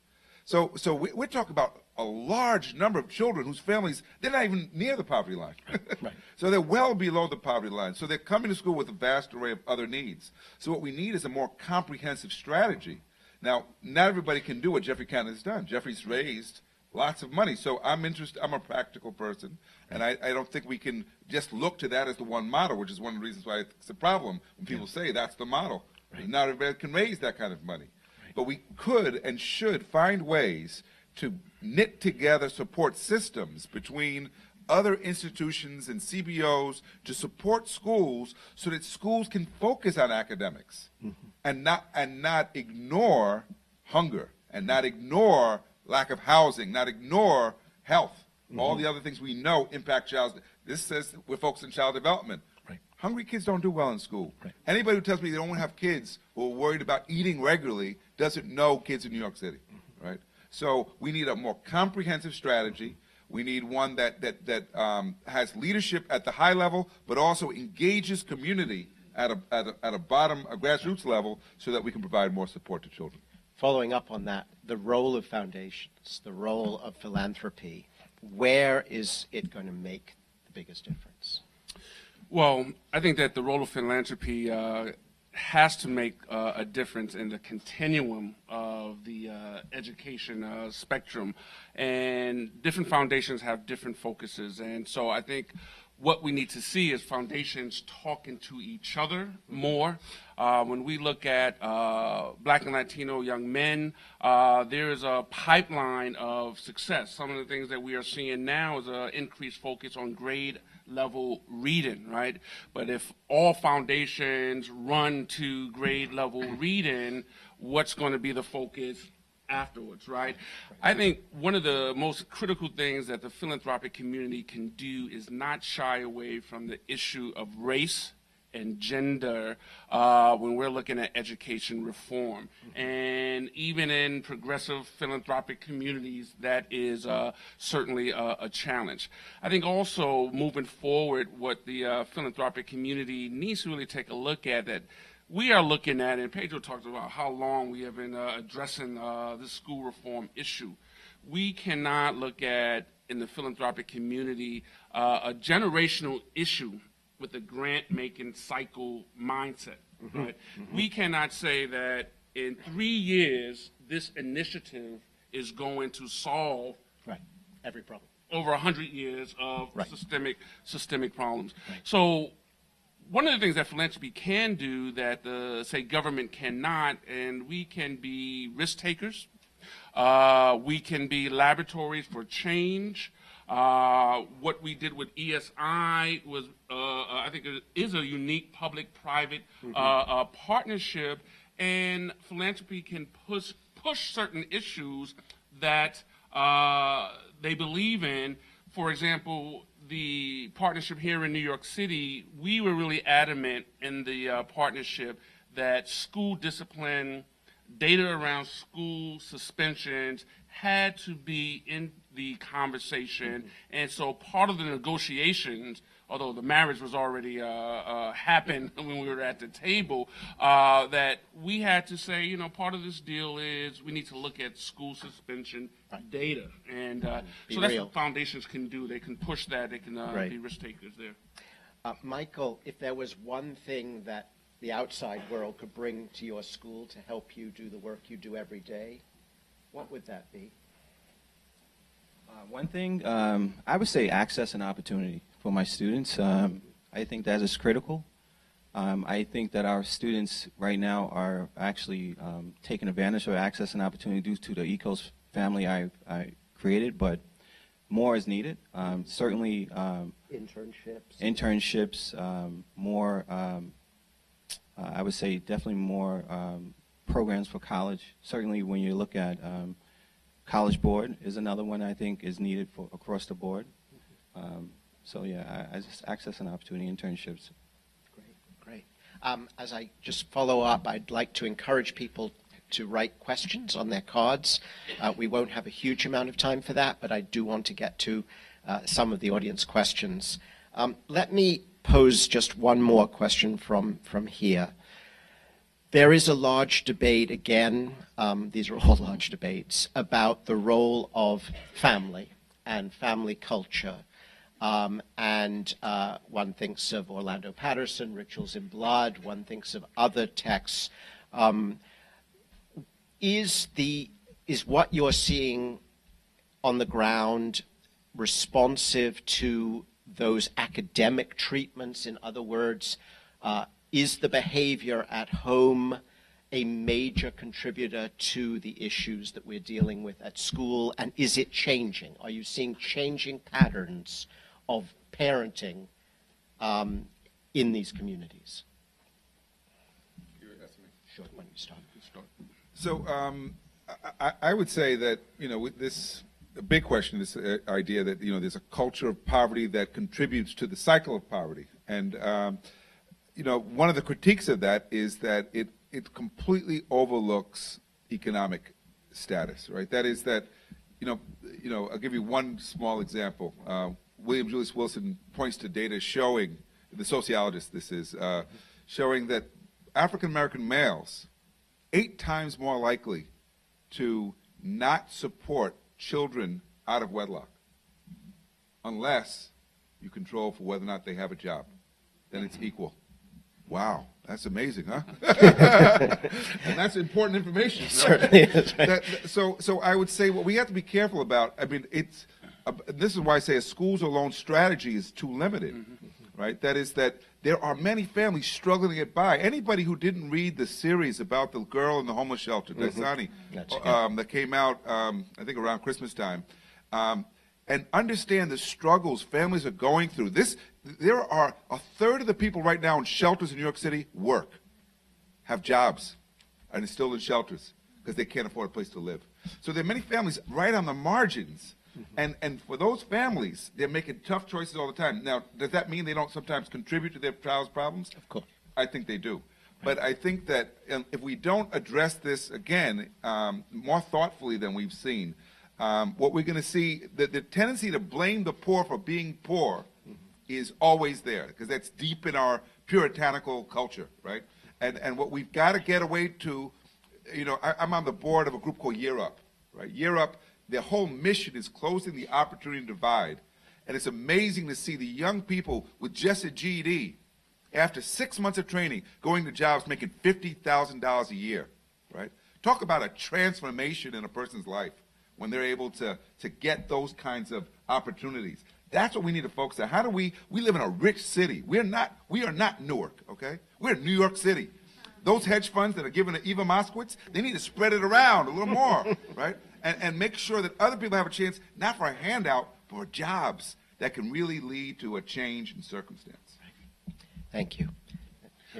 So, so we, we're talking about a large number of children whose families they're not even near the poverty line. right. So they're well below the poverty line. So they're coming to school with a vast array of other needs. So what we need is a more comprehensive strategy. Now, not everybody can do what Geoffrey Canada has done. Geoffrey's raised lots of money. So I'm interested. I'm a practical person, and I, I don't think we can just look to that as the one model, which is one of the reasons why it's a problem when people say that's the model. Not everybody can raise that kind of money. But we could and should find ways to knit together support systems between other institutions and CBOs to support schools so that schools can focus on academics mm-hmm. and not and not ignore hunger and not mm-hmm. ignore lack of housing, not ignore health, all the other things we know impact child. This says we're focused on child development. Right. Hungry kids don't do well in school. Right. Anybody who tells me they don't have kids who are worried about eating regularly doesn't know kids in New York City, right? So we need a more comprehensive strategy. We need one that that that um, has leadership at the high level, but also engages community at a at a, at a bottom, a grassroots level, so that we can provide more support to children. Following up on that, the role of foundations, the role of philanthropy, where is it going to make the biggest difference? Well, I think that the role of philanthropy uh, has to make uh, a difference in the continuum of the uh, education uh, spectrum, and different foundations have different focuses. And so I think what we need to see is foundations talking to each other more. Uh, when we look at uh, Black and Latino young men, uh, there is a pipeline of success. Some of the things that we are seeing now is an increased focus on grade level reading, right? But if all foundations run to grade level reading, what's going to be the focus afterwards, right? I think one of the most critical things that the philanthropic community can do is not shy away from the issue of race and gender uh, when we're looking at education reform. And even in progressive philanthropic communities, that is uh, certainly a, a, challenge. I think also moving forward, what the uh, philanthropic community needs to really take a look at that we are looking at, and Pedro talked about how long we have been uh, addressing uh, this school reform issue. We cannot look at in the philanthropic community uh, a generational issue with a grant making cycle mindset. Mm-hmm. Right? Mm-hmm. We cannot say that in three years this initiative is going to solve right. every problem over 100 years of right. systemic systemic problems. Right. So one of the things that philanthropy can do that the say government cannot, and we can be risk takers. Uh, we can be laboratories for change. Uh, what we did with ESI was, uh, I think, it is a unique public-private mm-hmm. Uh, uh, partnership, and philanthropy can push push certain issues that uh, they believe in. For example, the partnership here in New York City, we were really adamant in the uh, partnership that school discipline, data around school suspensions had to be in the conversation. Mm-hmm. And so part of the negotiations although the marriage was already uh, uh, happened when we were at the table, uh, that we had to say, you know, part of this deal is we need to look at school suspension data, and uh, so that's real. what foundations can do. They can push that. They can uh, right. be risk takers there. Uh, Michael, if there was one thing that the outside world could bring to your school to help you do the work you do every day, what would that be? one thing, um, I would say access and opportunity for my students. Um, I think that is critical. Um, I think that our students right now are actually um, taking advantage of access and opportunity due to the ECOS family I, I created, but more is needed. Um, certainly um, internships, internships, um, more. Uh, I would say definitely more programs for college. Certainly, when you look at College Board, is another one I think is needed for across the board. Um, so yeah, I, I just access and opportunity internships. Great, great. Um, as I just follow up, I'd like to encourage people to write questions on their cards. Uh, we won't have a huge amount of time for that, but I do want to get to uh, some of the audience questions. Um, let me pose just one more question from, from here. There is a large debate, again, um, these are all large debates, about the role of family and family culture um, and uh, one thinks of Orlando Patterson, Rituals in Blood. One thinks of other texts. Um, is the is what you're seeing on the ground responsive to those academic treatments? In other words, uh, is the behavior at home a major contributor to the issues that we're dealing with at school? And is it changing? Are you seeing changing patterns of parenting um, in these communities? Sure, when you start. So um, I, I, would say that you know with this big question, this uh, idea that you know there's a culture of poverty that contributes to the cycle of poverty, and um, you know one of the critiques of that is that it it completely overlooks economic status, right? That is that you know you know I'll give you one small example. Uh, William Julius Wilson points to data showing, the sociologist this is, uh, showing that African American males, eight times more likely to not support children out of wedlock unless you control for whether or not they have a job. Then it's equal. Wow, that's amazing, huh? and that's important information. Right? Certainly is. Right. That, so, so I would say what we have to be careful about. I mean, it's uh, this is why I say a schools alone strategy is too limited, right? That is that there are many families struggling to get by. Anybody who didn't read the series about the girl in the homeless shelter, Dasani, That's good. um, that came out, um, I think around Christmas time, um, and understand the struggles families are going through. This, there are a third of the people right now in shelters in New York City work, have jobs, and are still in shelters because they can't afford a place to live. So there are many families right on the margins. And, and for those families, they're making tough choices all the time. Now, does that mean they don't sometimes contribute to their child's problems? Of course. I think they do. But I think that um, if we don't address this again um, more thoughtfully than we've seen, um, what we're going to see, the, the tendency to blame the poor for being poor is always there because that's deep in our puritanical culture, right? And, and what we've got to get away to, you know, I, I'm on the board of a group called Year Up, right? Year Up, their whole mission is closing the opportunity divide. And it's amazing to see the young people with just a GED after six months of training, going to jobs making $50,000 a year, right? Talk about a transformation in a person's life when they're able to, to get those kinds of opportunities. That's what we need to focus on. How do we, we live in a rich city. We're not, we are not Newark, okay? We're New York City. Those hedge funds that are given to Eva Moskowitz, they need to spread it around a little more, right? And, and make sure that other people have a chance, not for a handout, but for jobs that can really lead to a change in circumstance. Thank you.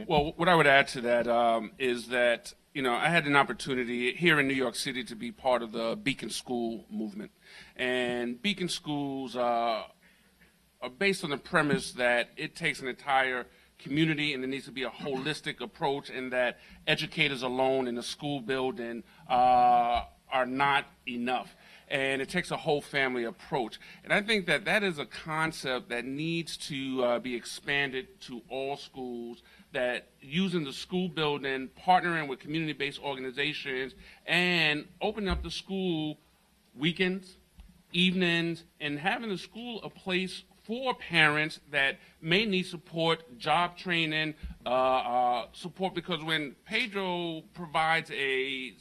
Well, what I would add to that um, is that you know I had an opportunity here in New York City to be part of the Beacon School movement, and Beacon schools uh, are based on the premise that it takes an entire community and there needs to be a holistic approach, and that educators alone in the school building uh, are not enough and it takes a whole family approach. And I think that that is a concept that needs to uh, be expanded to all schools. That using the school building, partnering with community-based organizations, and opening up the school weekends, evenings, and having the school a place for parents that may need support, job training, uh, uh, support. Because when Pedro provides a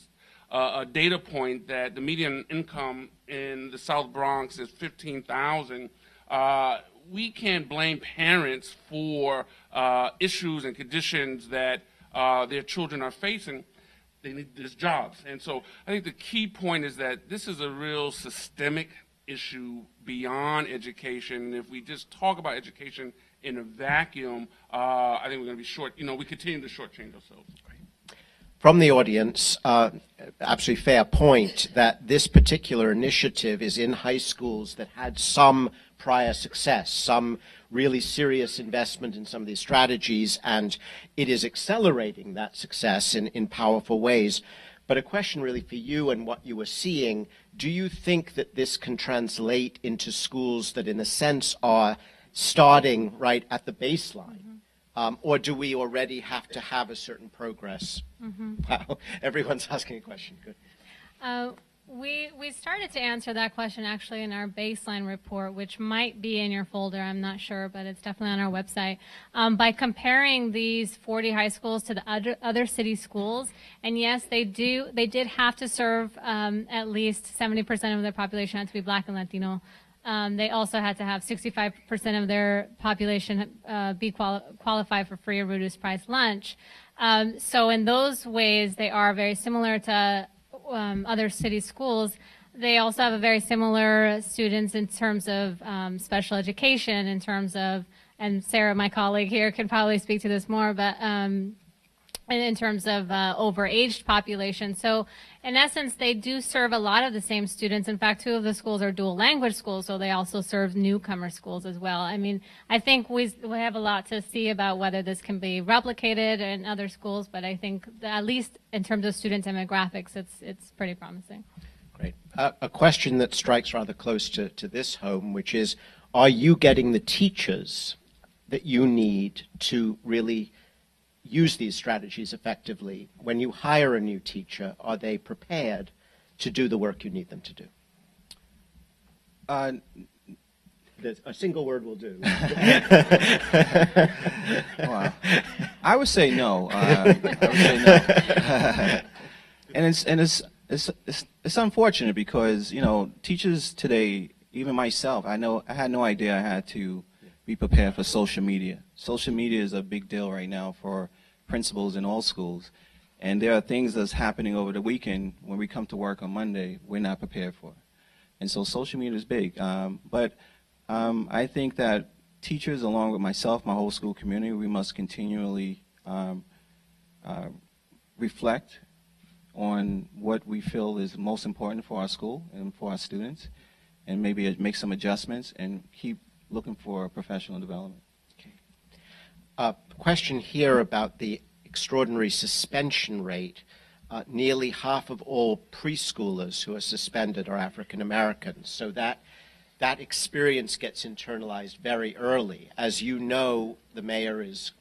uh, a data point that the median income in the South Bronx is 15,000, uh, we can't blame parents for uh, issues and conditions that uh, their children are facing. They need these jobs. And so I think the key point is that this is a real systemic issue beyond education. And if we just talk about education in a vacuum, uh, I think we're going to be short, you know, we continue to shortchange ourselves. From the audience, uh, absolutely fair point that this particular initiative is in high schools that had some prior success, some really serious investment in some of these strategies, and it is accelerating that success in, in powerful ways. But a question really for you and what you were seeing, do you think that this can translate into schools that in a sense are starting right at the baseline? Um, or do we already have to have a certain progress? Wow, everyone's asking a question. Good. Uh, we we started to answer that question actually in our baseline report, which might be in your folder. I'm not sure, but it's definitely on our website. Um, by comparing these 40 high schools to the other other city schools, and yes, they do they did have to serve um, at least 70% of their population had to be Black and Latino. Um, they also had to have 65% of their population uh, be quali- qualified for free or reduced price lunch. Um, so in those ways, they are very similar to um, other city schools. They also have a very similar students in terms of um, special education, in terms of, and Sarah, my colleague here, can probably speak to this more, but um, and in terms of uh, overaged population. So, in essence, they do serve a lot of the same students. In fact, two of the schools are dual language schools, so they also serve newcomer schools as well. I mean, I think we, we have a lot to see about whether this can be replicated in other schools, but I think at least in terms of student demographics, it's, it's pretty promising. Great. Uh, a question that strikes rather close to, to this home, which is Are you getting the teachers that you need to really use these strategies effectively? When you hire a new teacher, are they prepared to do the work you need them to do? Uh, A single word will do. wow. I would say no. Uh, I would say no. and it's and it's, it's it's it's unfortunate because you know teachers today even myself, I know I had no idea I had to be prepared for social media. Social media is a big deal right now for principals in all schools. And there are things that's happening over the weekend when we come to work on Monday we're not prepared for. And so social media is big. Um, but um, I think that teachers, along with myself, my whole school community, we must continually um, uh, reflect on what we feel is most important for our school and for our students, and maybe make some adjustments and keep looking for professional development. A question here about the extraordinary suspension rate. Uh, nearly half of all preschoolers who are suspended are African Americans. So that that experience gets internalized very early. As you know, the mayor is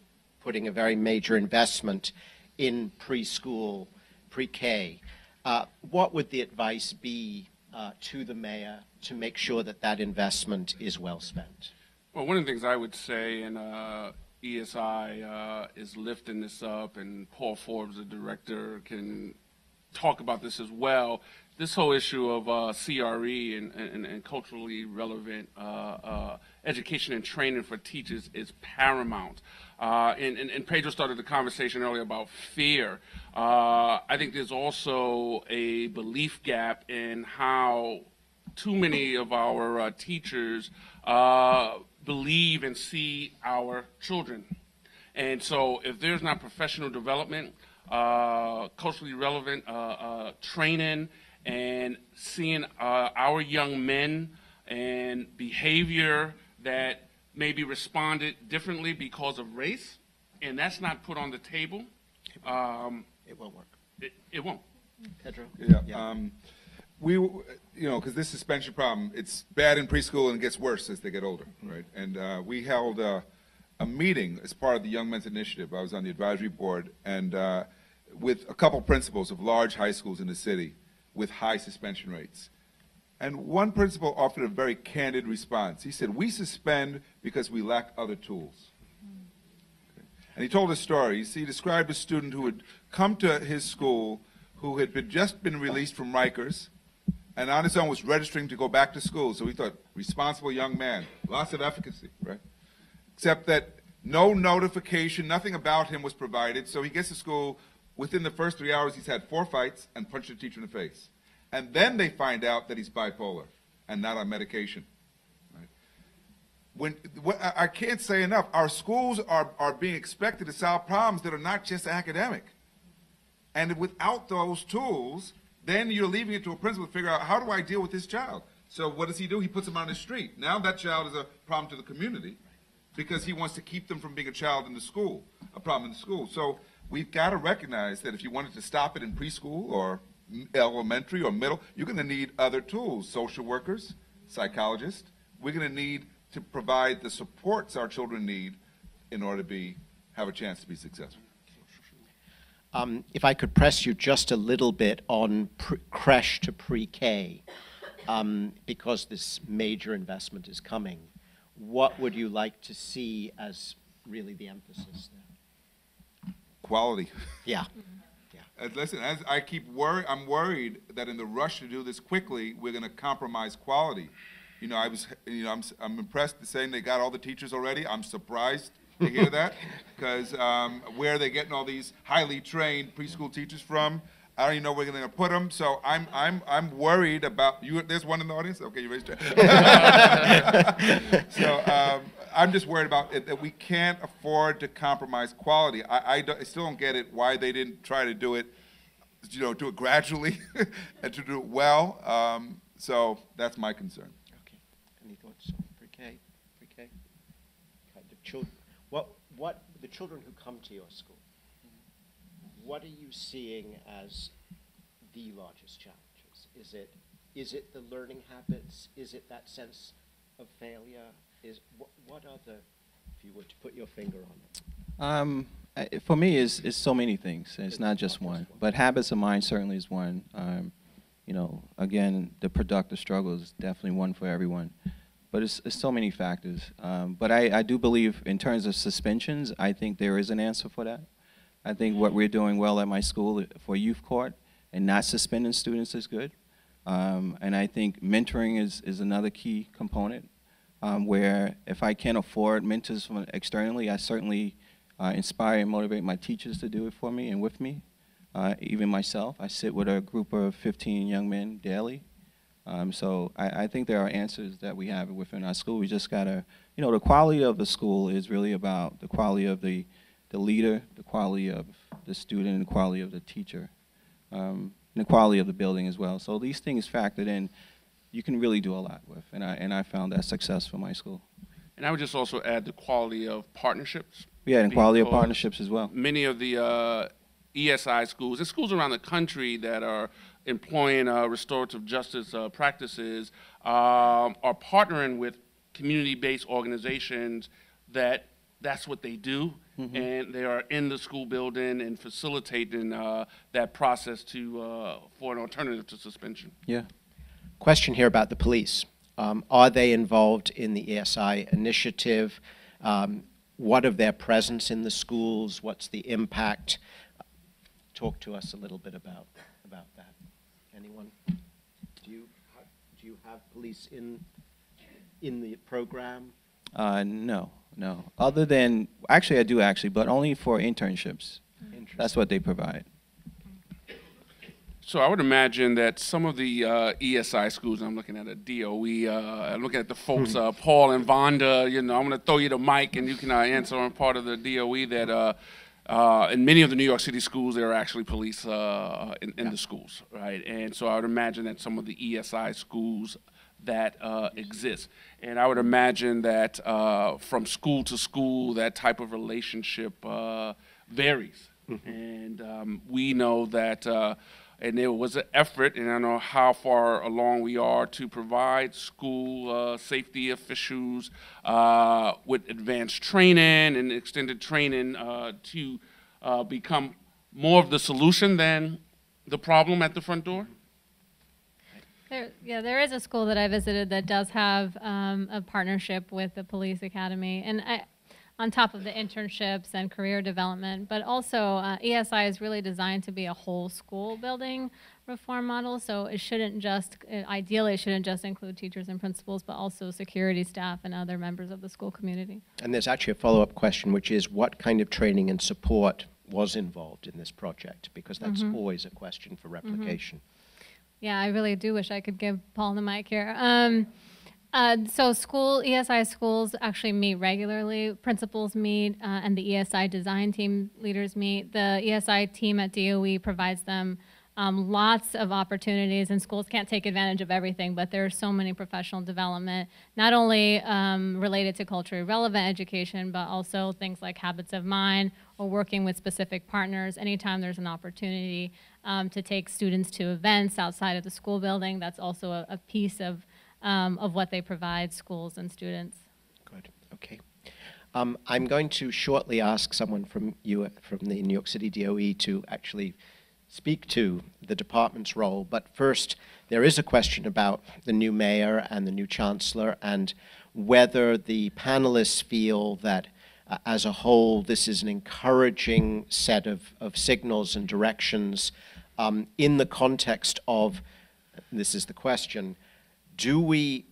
putting a very major investment in preschool, pre-K. Uh, what would the advice be uh, to the mayor to make sure that that investment is well spent? Well, one of the things I would say, and uh, ESI uh, is lifting this up, and Paul Forbes, the director, can talk about this as well. This whole issue of uh, CRE and, and, and, culturally relevant uh, uh, education and training for teachers is paramount. Uh, and, and, and, Pedro started the conversation earlier about fear. Uh, I think there's also a belief gap in how too many of our uh, teachers believe and see our children. And so if there's not professional development, uh, culturally relevant uh, uh, training, and seeing uh, our young men and behavior that maybe responded differently because of race, and that's not put on the table, um, it won't work. It, it won't. Pedro? Yeah. yeah. Um, we, you know, because this suspension problem, it's bad in preschool and it gets worse as they get older, right? And uh, we held a meeting as part of the Young Men's Initiative. I was on the advisory board and uh, with a couple principals of large high schools in the city with high suspension rates. And one principal offered a very candid response. He said, we suspend because we lack other tools. Okay. And he told a story. He described a student who had come to his school who had been, just been released from Rikers and on his own was registering to go back to school. So we thought, responsible young man, lots of efficacy, right? Except that no notification, nothing about him was provided. So he gets to school. Within the first three hours, he's had four fights and punched a teacher in the face. And then they find out that he's bipolar and not on medication. Right? When, I can't say enough. Our schools are, are being expected to solve problems that are not just academic. And without those tools, then you're leaving it to a principal to figure out how do I deal with this child. So what does he do? He puts him on the street. Now that child is a problem to the community because he wants to keep them from being a child in the school, a problem in the school. So we've got to recognize that if you wanted to stop it in preschool or elementary or middle, you're going to need other tools, social workers, psychologists. We're going to need to provide the supports our children need in order to be have a chance to be successful. Um, if I could press you just a little bit on creche to pre-K, um, because this major investment is coming, what would you like to see as really the emphasis there? Quality. Yeah. Uh, listen, as I keep worry, I'm worried that in the rush to do this quickly, we're going to compromise quality. You know, I was, you know, I'm, I'm impressed to saying they got all the teachers already. I'm surprised to hear that because um, where are they getting all these highly trained preschool teachers from? I don't even know where they're going to put them. So I'm I'm I'm worried about you. There's one in the audience. Okay, you raised your So um, I'm just worried about it, that we can't afford to compromise quality. I, I, I, still don't get it why they didn't try to do it, you know, do it gradually and to do it well. Um, so that's my concern. Okay. Any thoughts? Pre-K, pre-K, kind of children what the children who come to your school, what are you seeing as the largest challenges? Is it is it the learning habits? Is it that sense of failure? Is what, what are the, if you were to put your finger on it? Um, for me, is is so many things. It's, not just one, but habits of mind certainly is one. Um, you know, again, the productive struggle is definitely one for everyone but it's, it's so many factors. Um, but I, I do believe in terms of suspensions, I think there is an answer for that. I think what we're doing well at my school for youth court and not suspending students is good. Um, and I think mentoring is, is another key component um, where if I can't afford mentors from externally, I certainly uh, inspire and motivate my teachers to do it for me and with me. Uh, even myself, I sit with a group of 15 young men daily. Um, so I, I think there are answers that we have within our school. We just gotta, you know, the quality of the school is really about the quality of the, the leader, the quality of the student, and the quality of the teacher, um, and the quality of the building as well. So these things factored in, you can really do a lot with, and I and I found that success for my school. And I would just also add the quality of partnerships. Yeah, and quality of partnerships as well. Many of the uh, ESI schools, and schools around the country that are employing uh, restorative justice uh, practices, um, are partnering with community-based organizations that that's what they do, and they are in the school building and facilitating uh, that process to uh, for an alternative to suspension. Yeah. Question here about the police. Um, are they involved in the ESI initiative? Um, what of their presence in the schools? What's the impact? Talk to us a little bit about about that. Anyone? Do you do you have police in in the program? Uh, no, no. Other than actually, I do actually, but only for internships. That's what they provide. So I would imagine that some of the uh, ESI schools, I'm looking at a DOE, uh, I'm looking at the folks, uh, Paul and Vonda, you know, I'm going to throw you the mic and you can uh, answer on part of the DOE that uh, in many of the New York City schools, there are actually police uh, in, in the schools, right? And so I would imagine that some of the ESI schools that uh, exist. And I would imagine that uh, from school to school, that type of relationship uh, varies. And um, we know that, uh, and there was an effort, and I don't know how far along we are to provide school uh, safety officials uh, with advanced training and extended training uh, to uh, become more of the solution than the problem at the front door. There, yeah, there is a school that I visited that does have um, a partnership with the police academy, and I, on top of the internships and career development, but also uh, ESI is really designed to be a whole school building reform model. So it shouldn't just, uh, ideally, it shouldn't just include teachers and principals, but also security staff and other members of the school community. And there's actually a follow-up question, which is what kind of training and support was involved in this project? Because that's always a question for replication. Yeah, I really do wish I could give Paul the mic here. Um, uh, so, school ESI schools actually meet regularly. Principals meet, uh, and the ESI design team leaders meet. The ESI team at DOE provides them um, lots of opportunities, and schools can't take advantage of everything. But there are so many professional development, not only um, related to culturally relevant education, but also things like habits of mind or working with specific partners. Anytime there's an opportunity um, to take students to events outside of the school building, that's also a, a piece of um, of what they provide schools and students. Good. Okay. Um, I'm going to shortly ask someone from you from the New York City DOE to actually speak to the department's role. But first, there is a question about the new mayor and the new chancellor and whether the panelists feel that uh, as a whole, this is an encouraging set of, of signals and directions um, in the context of, this is the question, do we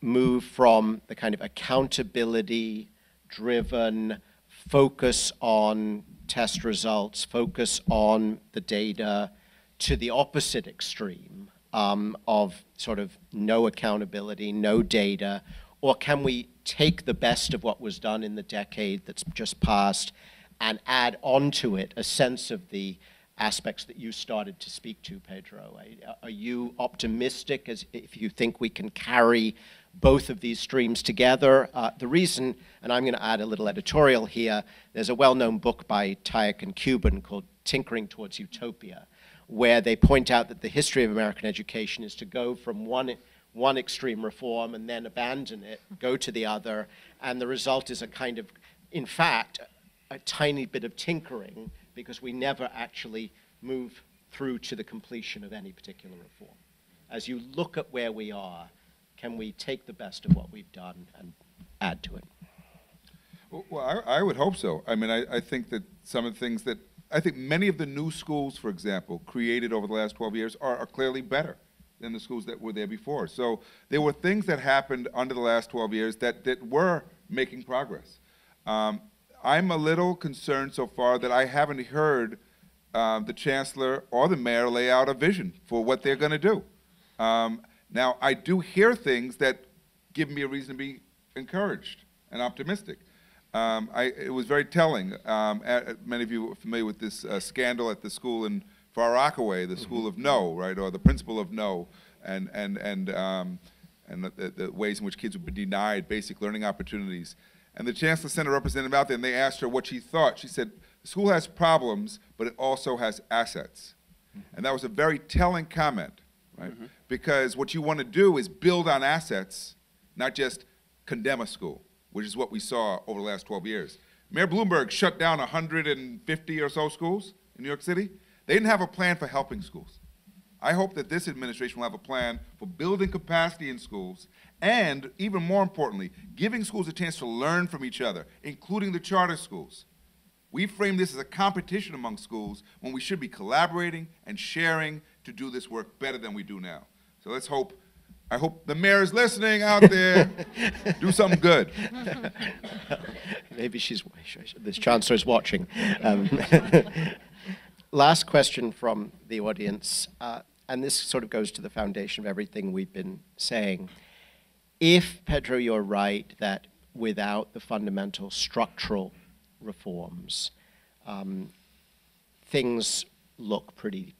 move from the kind of accountability driven focus on test results, focus on the data, to the opposite extreme um, of sort of no accountability, no data? Or can we take the best of what was done in the decade that's just passed and add onto it a sense of the aspects that you started to speak to, Pedro? Are- you optimistic as if you think we can carry both of these streams together? Uh, the reason, and I'm going to add a little editorial here, there's a well-known book by Tyack and Cuban called Tinkering Towards Utopia, where they point out that the history of American education is to go from one one extreme reform and then abandon it, go to the other, and the result is a kind of, in fact, a tiny bit of tinkering because we never actually move through to the completion of any particular reform. As you look at where we are, can we take the best of what we've done and add to it? Well, I, I would hope so. I mean, I, I think that some of the things that, I think many of the new schools, for example, created over the last 12 years are, are clearly better than the schools that were there before. So there were things that happened under the last 12 years that, that were making progress. Um, I'm a little concerned so far that I haven't heard um, the chancellor or the mayor lay out a vision for what they're going to do. Um, now, I do hear things that give me a reason to be encouraged and optimistic. Um, I, it was very telling. Um, a- a- many of you are familiar with this uh, scandal at the school in Far Rockaway, the school of no, right, or the principal of no, and and and um, and the, the, the ways in which kids would be denied basic learning opportunities. And the chancellor sent a representative out there, and they asked her what she thought. She said, "The school has problems, but it also has assets," mm-hmm. and that was a very telling comment, right? Mm-hmm. Because what you want to do is build on assets, not just condemn a school, which is what we saw over the last 12 years. Mayor Bloomberg shut down 150 or so schools in New York City. They didn't have a plan for helping schools. I hope that this administration will have a plan for building capacity in schools and, even more importantly, giving schools a chance to learn from each other, including the charter schools. We frame this as a competition among schools when we should be collaborating and sharing to do this work better than we do now. So let's hope, I hope the mayor is listening out there. do something good. Maybe she's, this chancellor is watching. Um, Last question from the audience, uh, and this sort of goes to the foundation of everything we've been saying. If, Pedro, you're right that without the fundamental structural reforms, um, things look pretty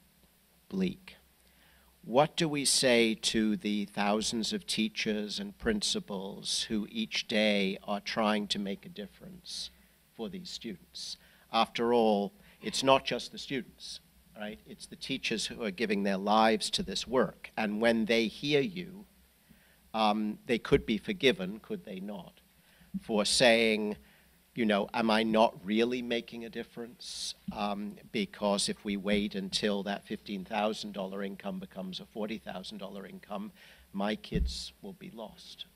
bleak. What do we say to the thousands of teachers and principals who each day are trying to make a difference for these students? After all, it's not just the students, right? It's the teachers who are giving their lives to this work. And when they hear you, um, they could be forgiven, could they not, for saying, you know, am I not really making a difference? Um, because if we wait until that $15,000 income becomes a $40,000 income, my kids will be lost.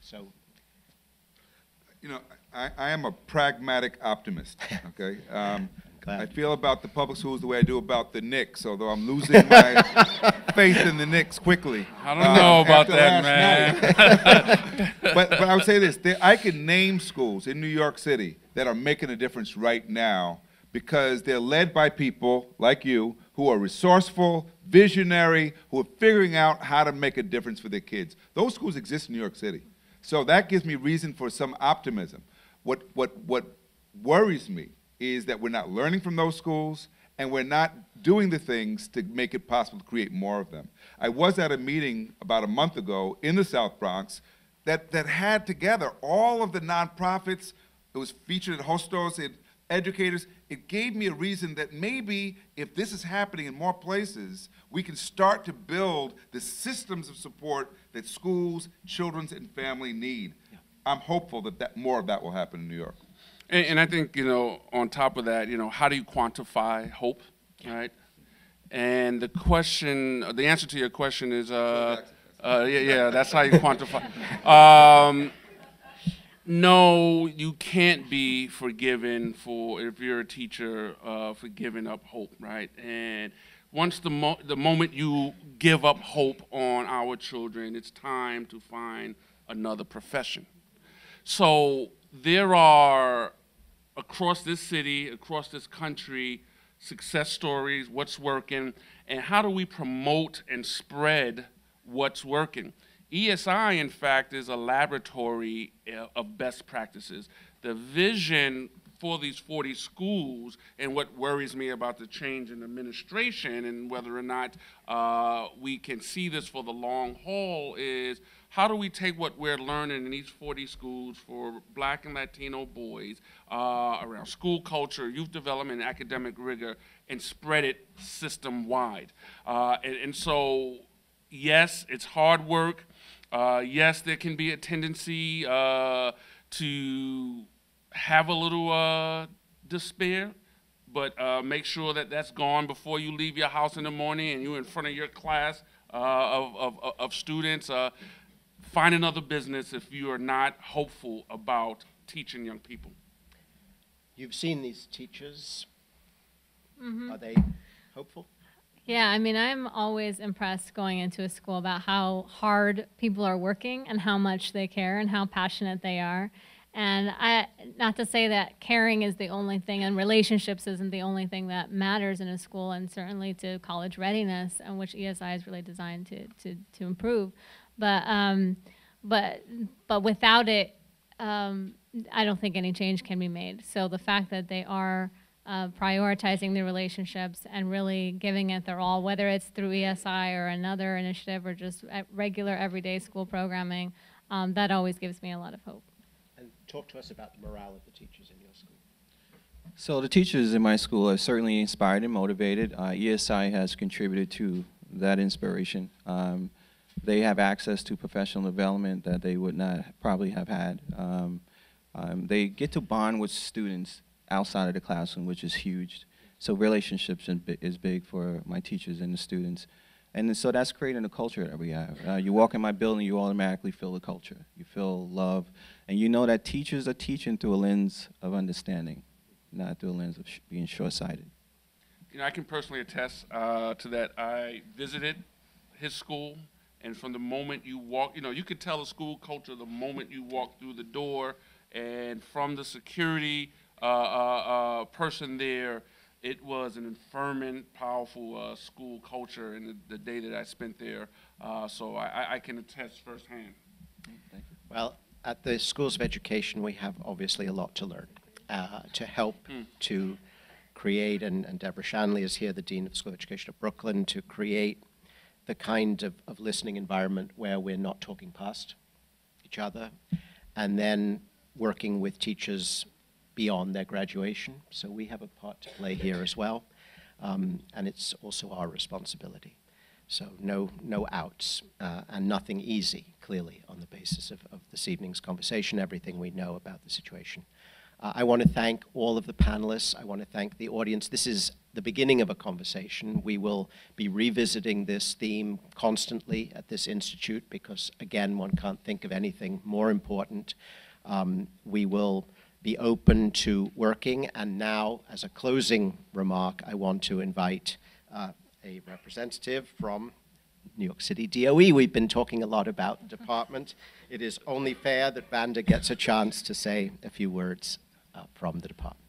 So, you know, I, I am a pragmatic optimist, okay? Um, I feel about the public schools the way I do about the Knicks, although I'm losing my faith in the Knicks quickly. I don't know uh, about that, man. but, but I would say this, there, I can name schools in New York City that are making a difference right now because they're led by people like you who are resourceful, visionary, who are figuring out how to make a difference for their kids. Those schools exist in New York City. So that gives me reason for some optimism. What, what, what worries me is that we're not learning from those schools and we're not doing the things to make it possible to create more of them. I was at a meeting about a month ago in the South Bronx that, that had together all of the nonprofits. It was featured at hostos and educators. It gave me a reason that maybe if this is happening in more places, we can start to build the systems of support that schools, children, and family need. I'm hopeful that, that more of that will happen in New York. And, and I think, you know, on top of that, you know, how do you quantify hope, right? And the question, the answer to your question is, uh, uh, yeah, yeah, that's how you quantify. Um, no, you can't be forgiven for if you're a teacher uh, for giving up hope, right? And once the mo- the moment you give up hope on our children, it's time to find another profession. So there are across this city, across this country, success stories, what's working, and how do we promote and spread what's working. ESI, in fact, is a laboratory uh, of best practices. The vision for these 40 schools, and what worries me about the change in administration and whether or not uh, we can see this for the long haul, is how do we take what we're learning in these 40 schools for black and Latino boys uh, around school culture, youth development, and academic rigor, and spread it system wide? Uh, and, and so, yes, it's hard work. Uh, yes, there can be a tendency uh, to have a little uh, despair, but uh, make sure that that's gone before you leave your house in the morning and you're in front of your class uh, of, of, of students. Uh, find another business if you are not hopeful about teaching young people. you've seen these teachers. Mm-hmm. Are they hopeful? Yeah, I mean, I'm always impressed going into a school about how hard people are working and how much they care and how passionate they are. And I, not to say that caring is the only thing and relationships isn't the only thing that matters in a school, and certainly to college readiness, and which ESI is really designed to to, to improve. But um, but but without it, um, I don't think any change can be made. So the fact that they are uh, prioritizing the relationships and really giving it their all, whether it's through ESI or another initiative or just at regular everyday school programming, um, that always gives me a lot of hope. And talk to us about the morale of the teachers in your school. So the teachers in my school are certainly inspired and motivated. Uh, ESI has contributed to that inspiration. Um, they have access to professional development that they would not probably have had. Um, um, they get to bond with students outside of the classroom, which is huge. So relationships is big for my teachers and the students. And so that's creating the culture that we have. Uh, you walk in my building, you automatically feel the culture. You feel love. And you know that teachers are teaching through a lens of understanding, not through a lens of being short-sighted. You know, I can personally attest uh, to that. I visited his school, and from the moment you walk, you know, you could tell the school culture the moment you walk through the door, and from the security uh, uh, uh, person there, it was an affirming, powerful uh, school culture in the, the day that I spent there. Uh, so I, I- I can attest firsthand. Well, at the schools of education, we have obviously a lot to learn uh, to help to create, and, and Deborah Shanley is here, the Dean of the School of Education of Brooklyn, to create the kind of, of listening environment where we're not talking past each other, and then working with teachers beyond their graduation. So we have a part to play here as well, um, and it's also our responsibility. So no, no outs, uh, and nothing easy, clearly, on the basis of, of this evening's conversation, everything we know about the situation. Uh, I want to thank all of the panelists. I want to thank the audience. This is the beginning of a conversation. We will be revisiting this theme constantly at this institute because, again, one can't think of anything more important. Um, we will be open to working. And now, as a closing remark, I want to invite uh, a representative from New York City DOE. We've been talking a lot about the department. It is only fair that Vanda gets a chance to say a few words from the department.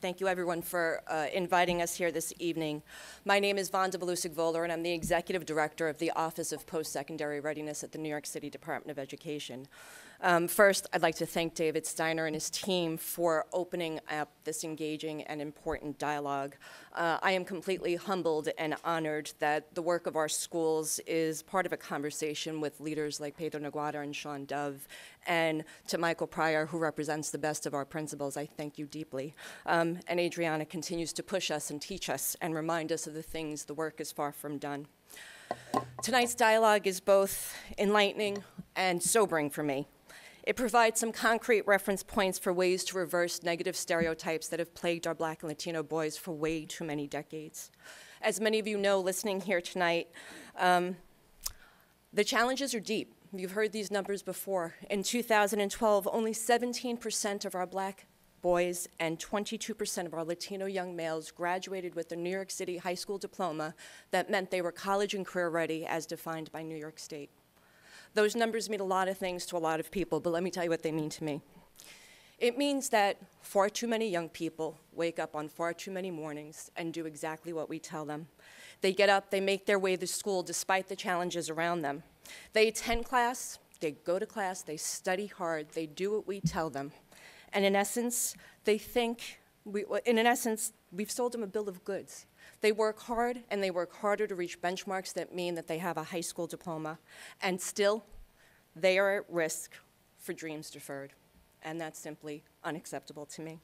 Thank you, everyone, for uh, inviting us here this evening. My name is Vonda Belusig-Voller, and I'm the Executive Director of the Office of Post-Secondary Readiness at the New York City Department of Education. Um, First, I'd like to thank David Steiner and his team for opening up this engaging and important dialogue. Uh, I am completely humbled and honored that the work of our schools is part of a conversation with leaders like Pedro Noguera and Shawn Dove, and to Michael Prayor, who represents the best of our principals, I thank you deeply. Um, and Andriana continues to push us and teach us and remind us of the things the work is far from done. Tonight's dialogue is both enlightening and sobering for me. It provides some concrete reference points for ways to reverse negative stereotypes that have plagued our black and Latino boys for way too many decades. As many of you know listening here tonight, um, the challenges are deep. You've heard these numbers before. In 2012, only 17% of our black boys and 22% of our Latino young males graduated with a New York City high school diploma that meant they were college and career ready as defined by New York State. Those numbers mean a lot of things to a lot of people, but let me tell you what they mean to me. It means that far too many young people wake up on far too many mornings and do exactly what we tell them. They get up, they make their way to school despite the challenges around them. They attend class, they go to class, they study hard, they do what we tell them. And in essence, they think, we, in essence, we've sold them a bill of goods. They work hard and they work harder to reach benchmarks that mean that they have a high school diploma. And still, they are at risk for dreams deferred. And that's simply unacceptable to me.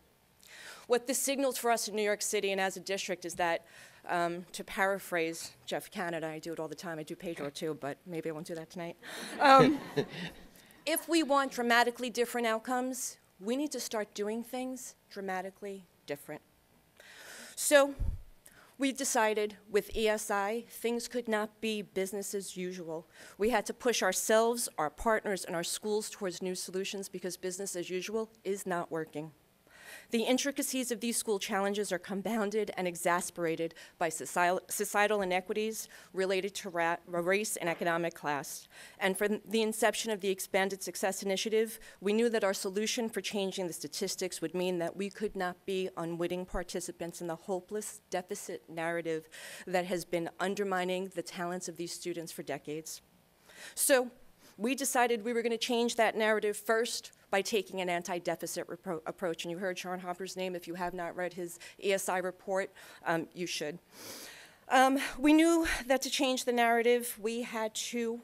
What this signals for us in New York City and as a district is that, um, to paraphrase Jeff Canada, I do it all the time, I do Pedro too, but maybe I won't do that tonight. Um, if we want dramatically different outcomes, we need to start doing things dramatically different. So, we've decided with ESI, things could not be business as usual. We had to push ourselves, our partners, and our schools towards new solutions because business as usual is not working. The intricacies of these school challenges are compounded and exasperated by societal inequities related to ra- race and economic class. And from the inception of the Expanded Success Initiative, we knew that our solution for changing the statistics would mean that we could not be unwitting participants in the hopeless deficit narrative that has been undermining the talents of these students for decades. So we decided we were going to change that narrative first by taking an anti-deficit approach. And you heard Shaun Harper's name. If you have not read his ESI report, um, you should. Um, we knew that to change the narrative, we had to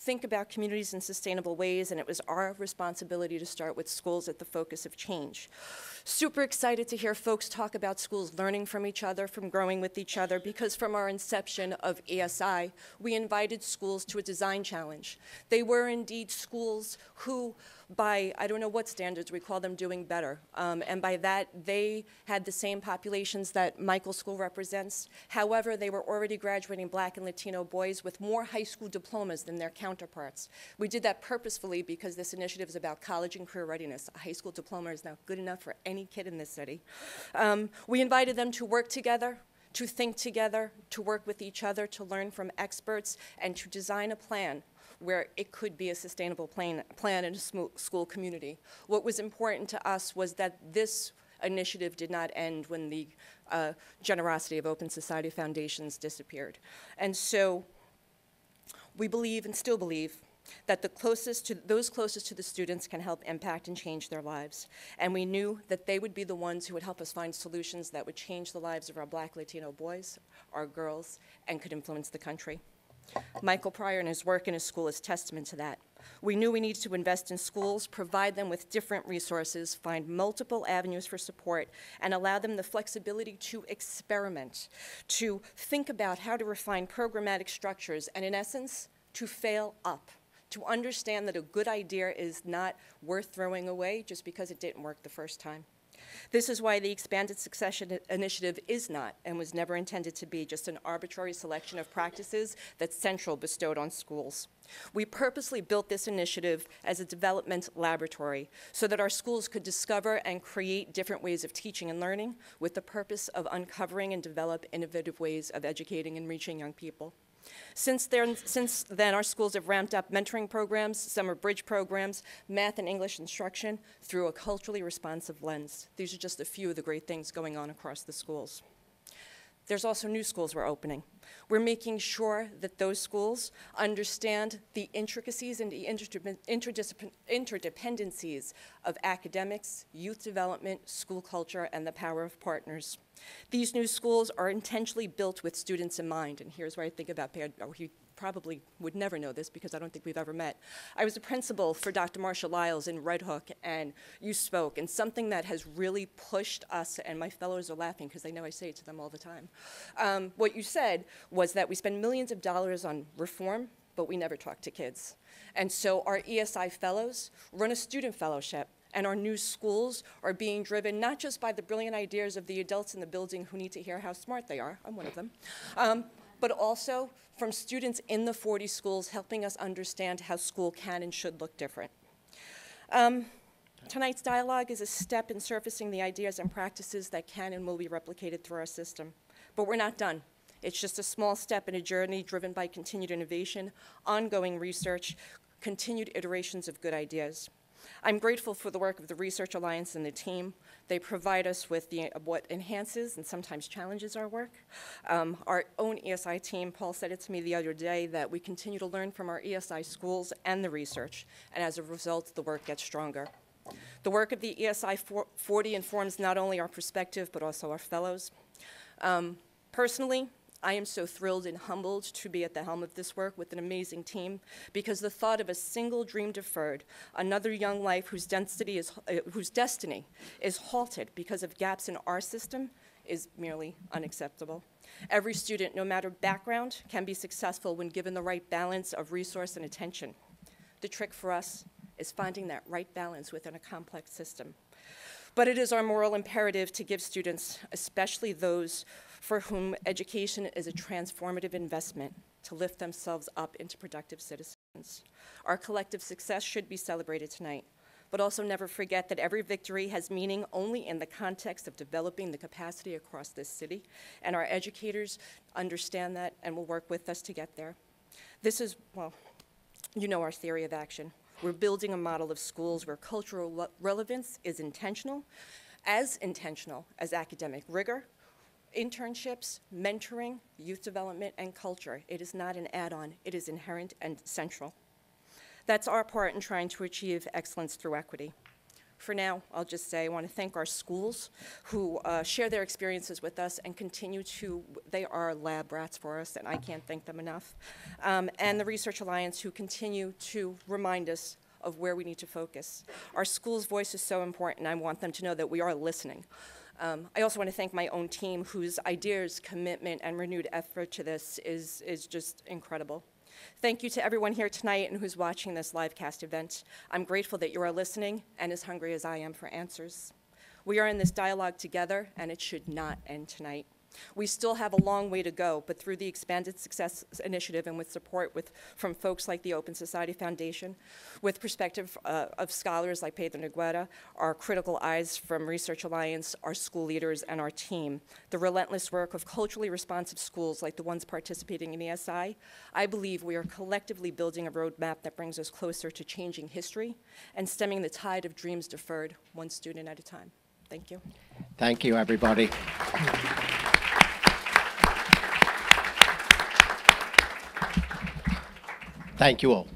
think about communities in sustainable ways, and it was our responsibility to start with schools at the focus of change. Super excited to hear folks talk about schools learning from each other, from growing with each other, because from our inception of ESI, we invited schools to a design challenge. They were indeed schools who by, I don't know what standards, we call them doing better. Um, and by that, they had the same populations that Michael School represents. However, they were already graduating black and Latino boys with more high school diplomas than their counterparts. We did that purposefully because this initiative is about college and career readiness. A high school diploma is not good enough for any kid in this city. Um, we invited them to work together, to think together, to work with each other, to learn from experts, and to design a plan where it could be a sustainable plan, plan in a school community. What was important to us was that this initiative did not end when the uh, generosity of Open Society Foundations disappeared. And so we believe and still believe that the closest to those closest to the students can help impact and change their lives. And we knew that they would be the ones who would help us find solutions that would change the lives of our black Latino boys, our girls, and could influence the country. Michael Prayor and his work in his school is testament to that. We knew we needed to invest in schools, provide them with different resources, find multiple avenues for support, and allow them the flexibility to experiment, to think about how to refine programmatic structures, and in essence, to fail up, to understand that a good idea is not worth throwing away just because it didn't work the first time. This is why the Expanded Succession Initiative is not and was never intended to be just an arbitrary selection of practices that Central bestowed on schools. We purposely built this initiative as a development laboratory so that our schools could discover and create different ways of teaching and learning with the purpose of uncovering and develop innovative ways of educating and reaching young people. Since then, since then, our schools have ramped up mentoring programs, summer bridge programs, math and English instruction through a culturally responsive lens. These are just a few of the great things going on across the schools. There's also new schools we're opening. We're making sure that those schools understand the intricacies and the interdependencies of academics, youth development, school culture, and the power of partners. These new schools are intentionally built with students in mind, and here's where I think about probably would never know this because I don't think we've ever met. I was a principal for Dr. Marshall Lyles in Red Hook, and you spoke, and something that has really pushed us, and my fellows are laughing because they know I say it to them all the time. Um, what you said was that we spend millions of dollars on reform, but we never talk to kids. And so our ESI fellows run a student fellowship and our new schools are being driven not just by the brilliant ideas of the adults in the building who need to hear how smart they are, I'm one of them, um, but also from students in the 40 schools helping us understand how school can and should look different. Um, tonight's dialogue is a step in surfacing the ideas and practices that can and will be replicated through our system. But we're not done. It's just a small step in a journey driven by continued innovation, ongoing research, continued iterations of good ideas. I'm grateful for the work of the Research Alliance and the team. They provide us with the, what enhances and sometimes challenges our work. Um, our own ESI team, Paul said it to me the other day, that we continue to learn from our ESI schools and the research, and as a result, the work gets stronger. The work of the ESI 40 informs not only our perspective, but also our fellows. Um, personally, I am so thrilled and humbled to be at the helm of this work with an amazing team because the thought of a single dream deferred, another young life whose, density is, uh, whose destiny is halted because of gaps in our system is merely unacceptable. Every student, no matter background, can be successful when given the right balance of resource and attention. The trick for us is finding that right balance within a complex system. But it is our moral imperative to give students, especially those for whom education is a transformative investment to lift themselves up into productive citizens. Our collective success should be celebrated tonight, but also never forget that every victory has meaning only in the context of developing the capacity across this city. And our educators understand that and will work with us to get there. This is, well, you know our theory of action. We're building a model of schools where cultural relevance is intentional, as intentional as academic rigor, internships, mentoring, youth development, and culture. It is not an add-on, it is inherent and central. That's our part in trying to achieve excellence through equity. For now, I'll just say I want to thank our schools who uh, share their experiences with us and continue to, they are lab rats for us, and I can't thank them enough. Um, and the Research Alliance who continue to remind us of where we need to focus. Our school's voice is so important, and I want them to know that we are listening. Um, I also want to thank my own team whose ideas, commitment, and renewed effort to this is, is just incredible. Thank you to everyone here tonight and who's watching this live cast event. I'm grateful that you are listening and as hungry as I am for answers. We are in this dialogue together, and it should not end tonight. We still have a long way to go, but through the Expanded Success Initiative and with support with, from folks like the Open Society Foundation, with perspective uh, of scholars like Pedro Noguera, our critical eyes from Research Alliance, our school leaders, and our team, the relentless work of culturally responsive schools like the ones participating in ESI, I believe we are collectively building a roadmap that brings us closer to changing history and stemming the tide of dreams deferred, one student at a time. Thank you. Thank you, everybody. Thank you all.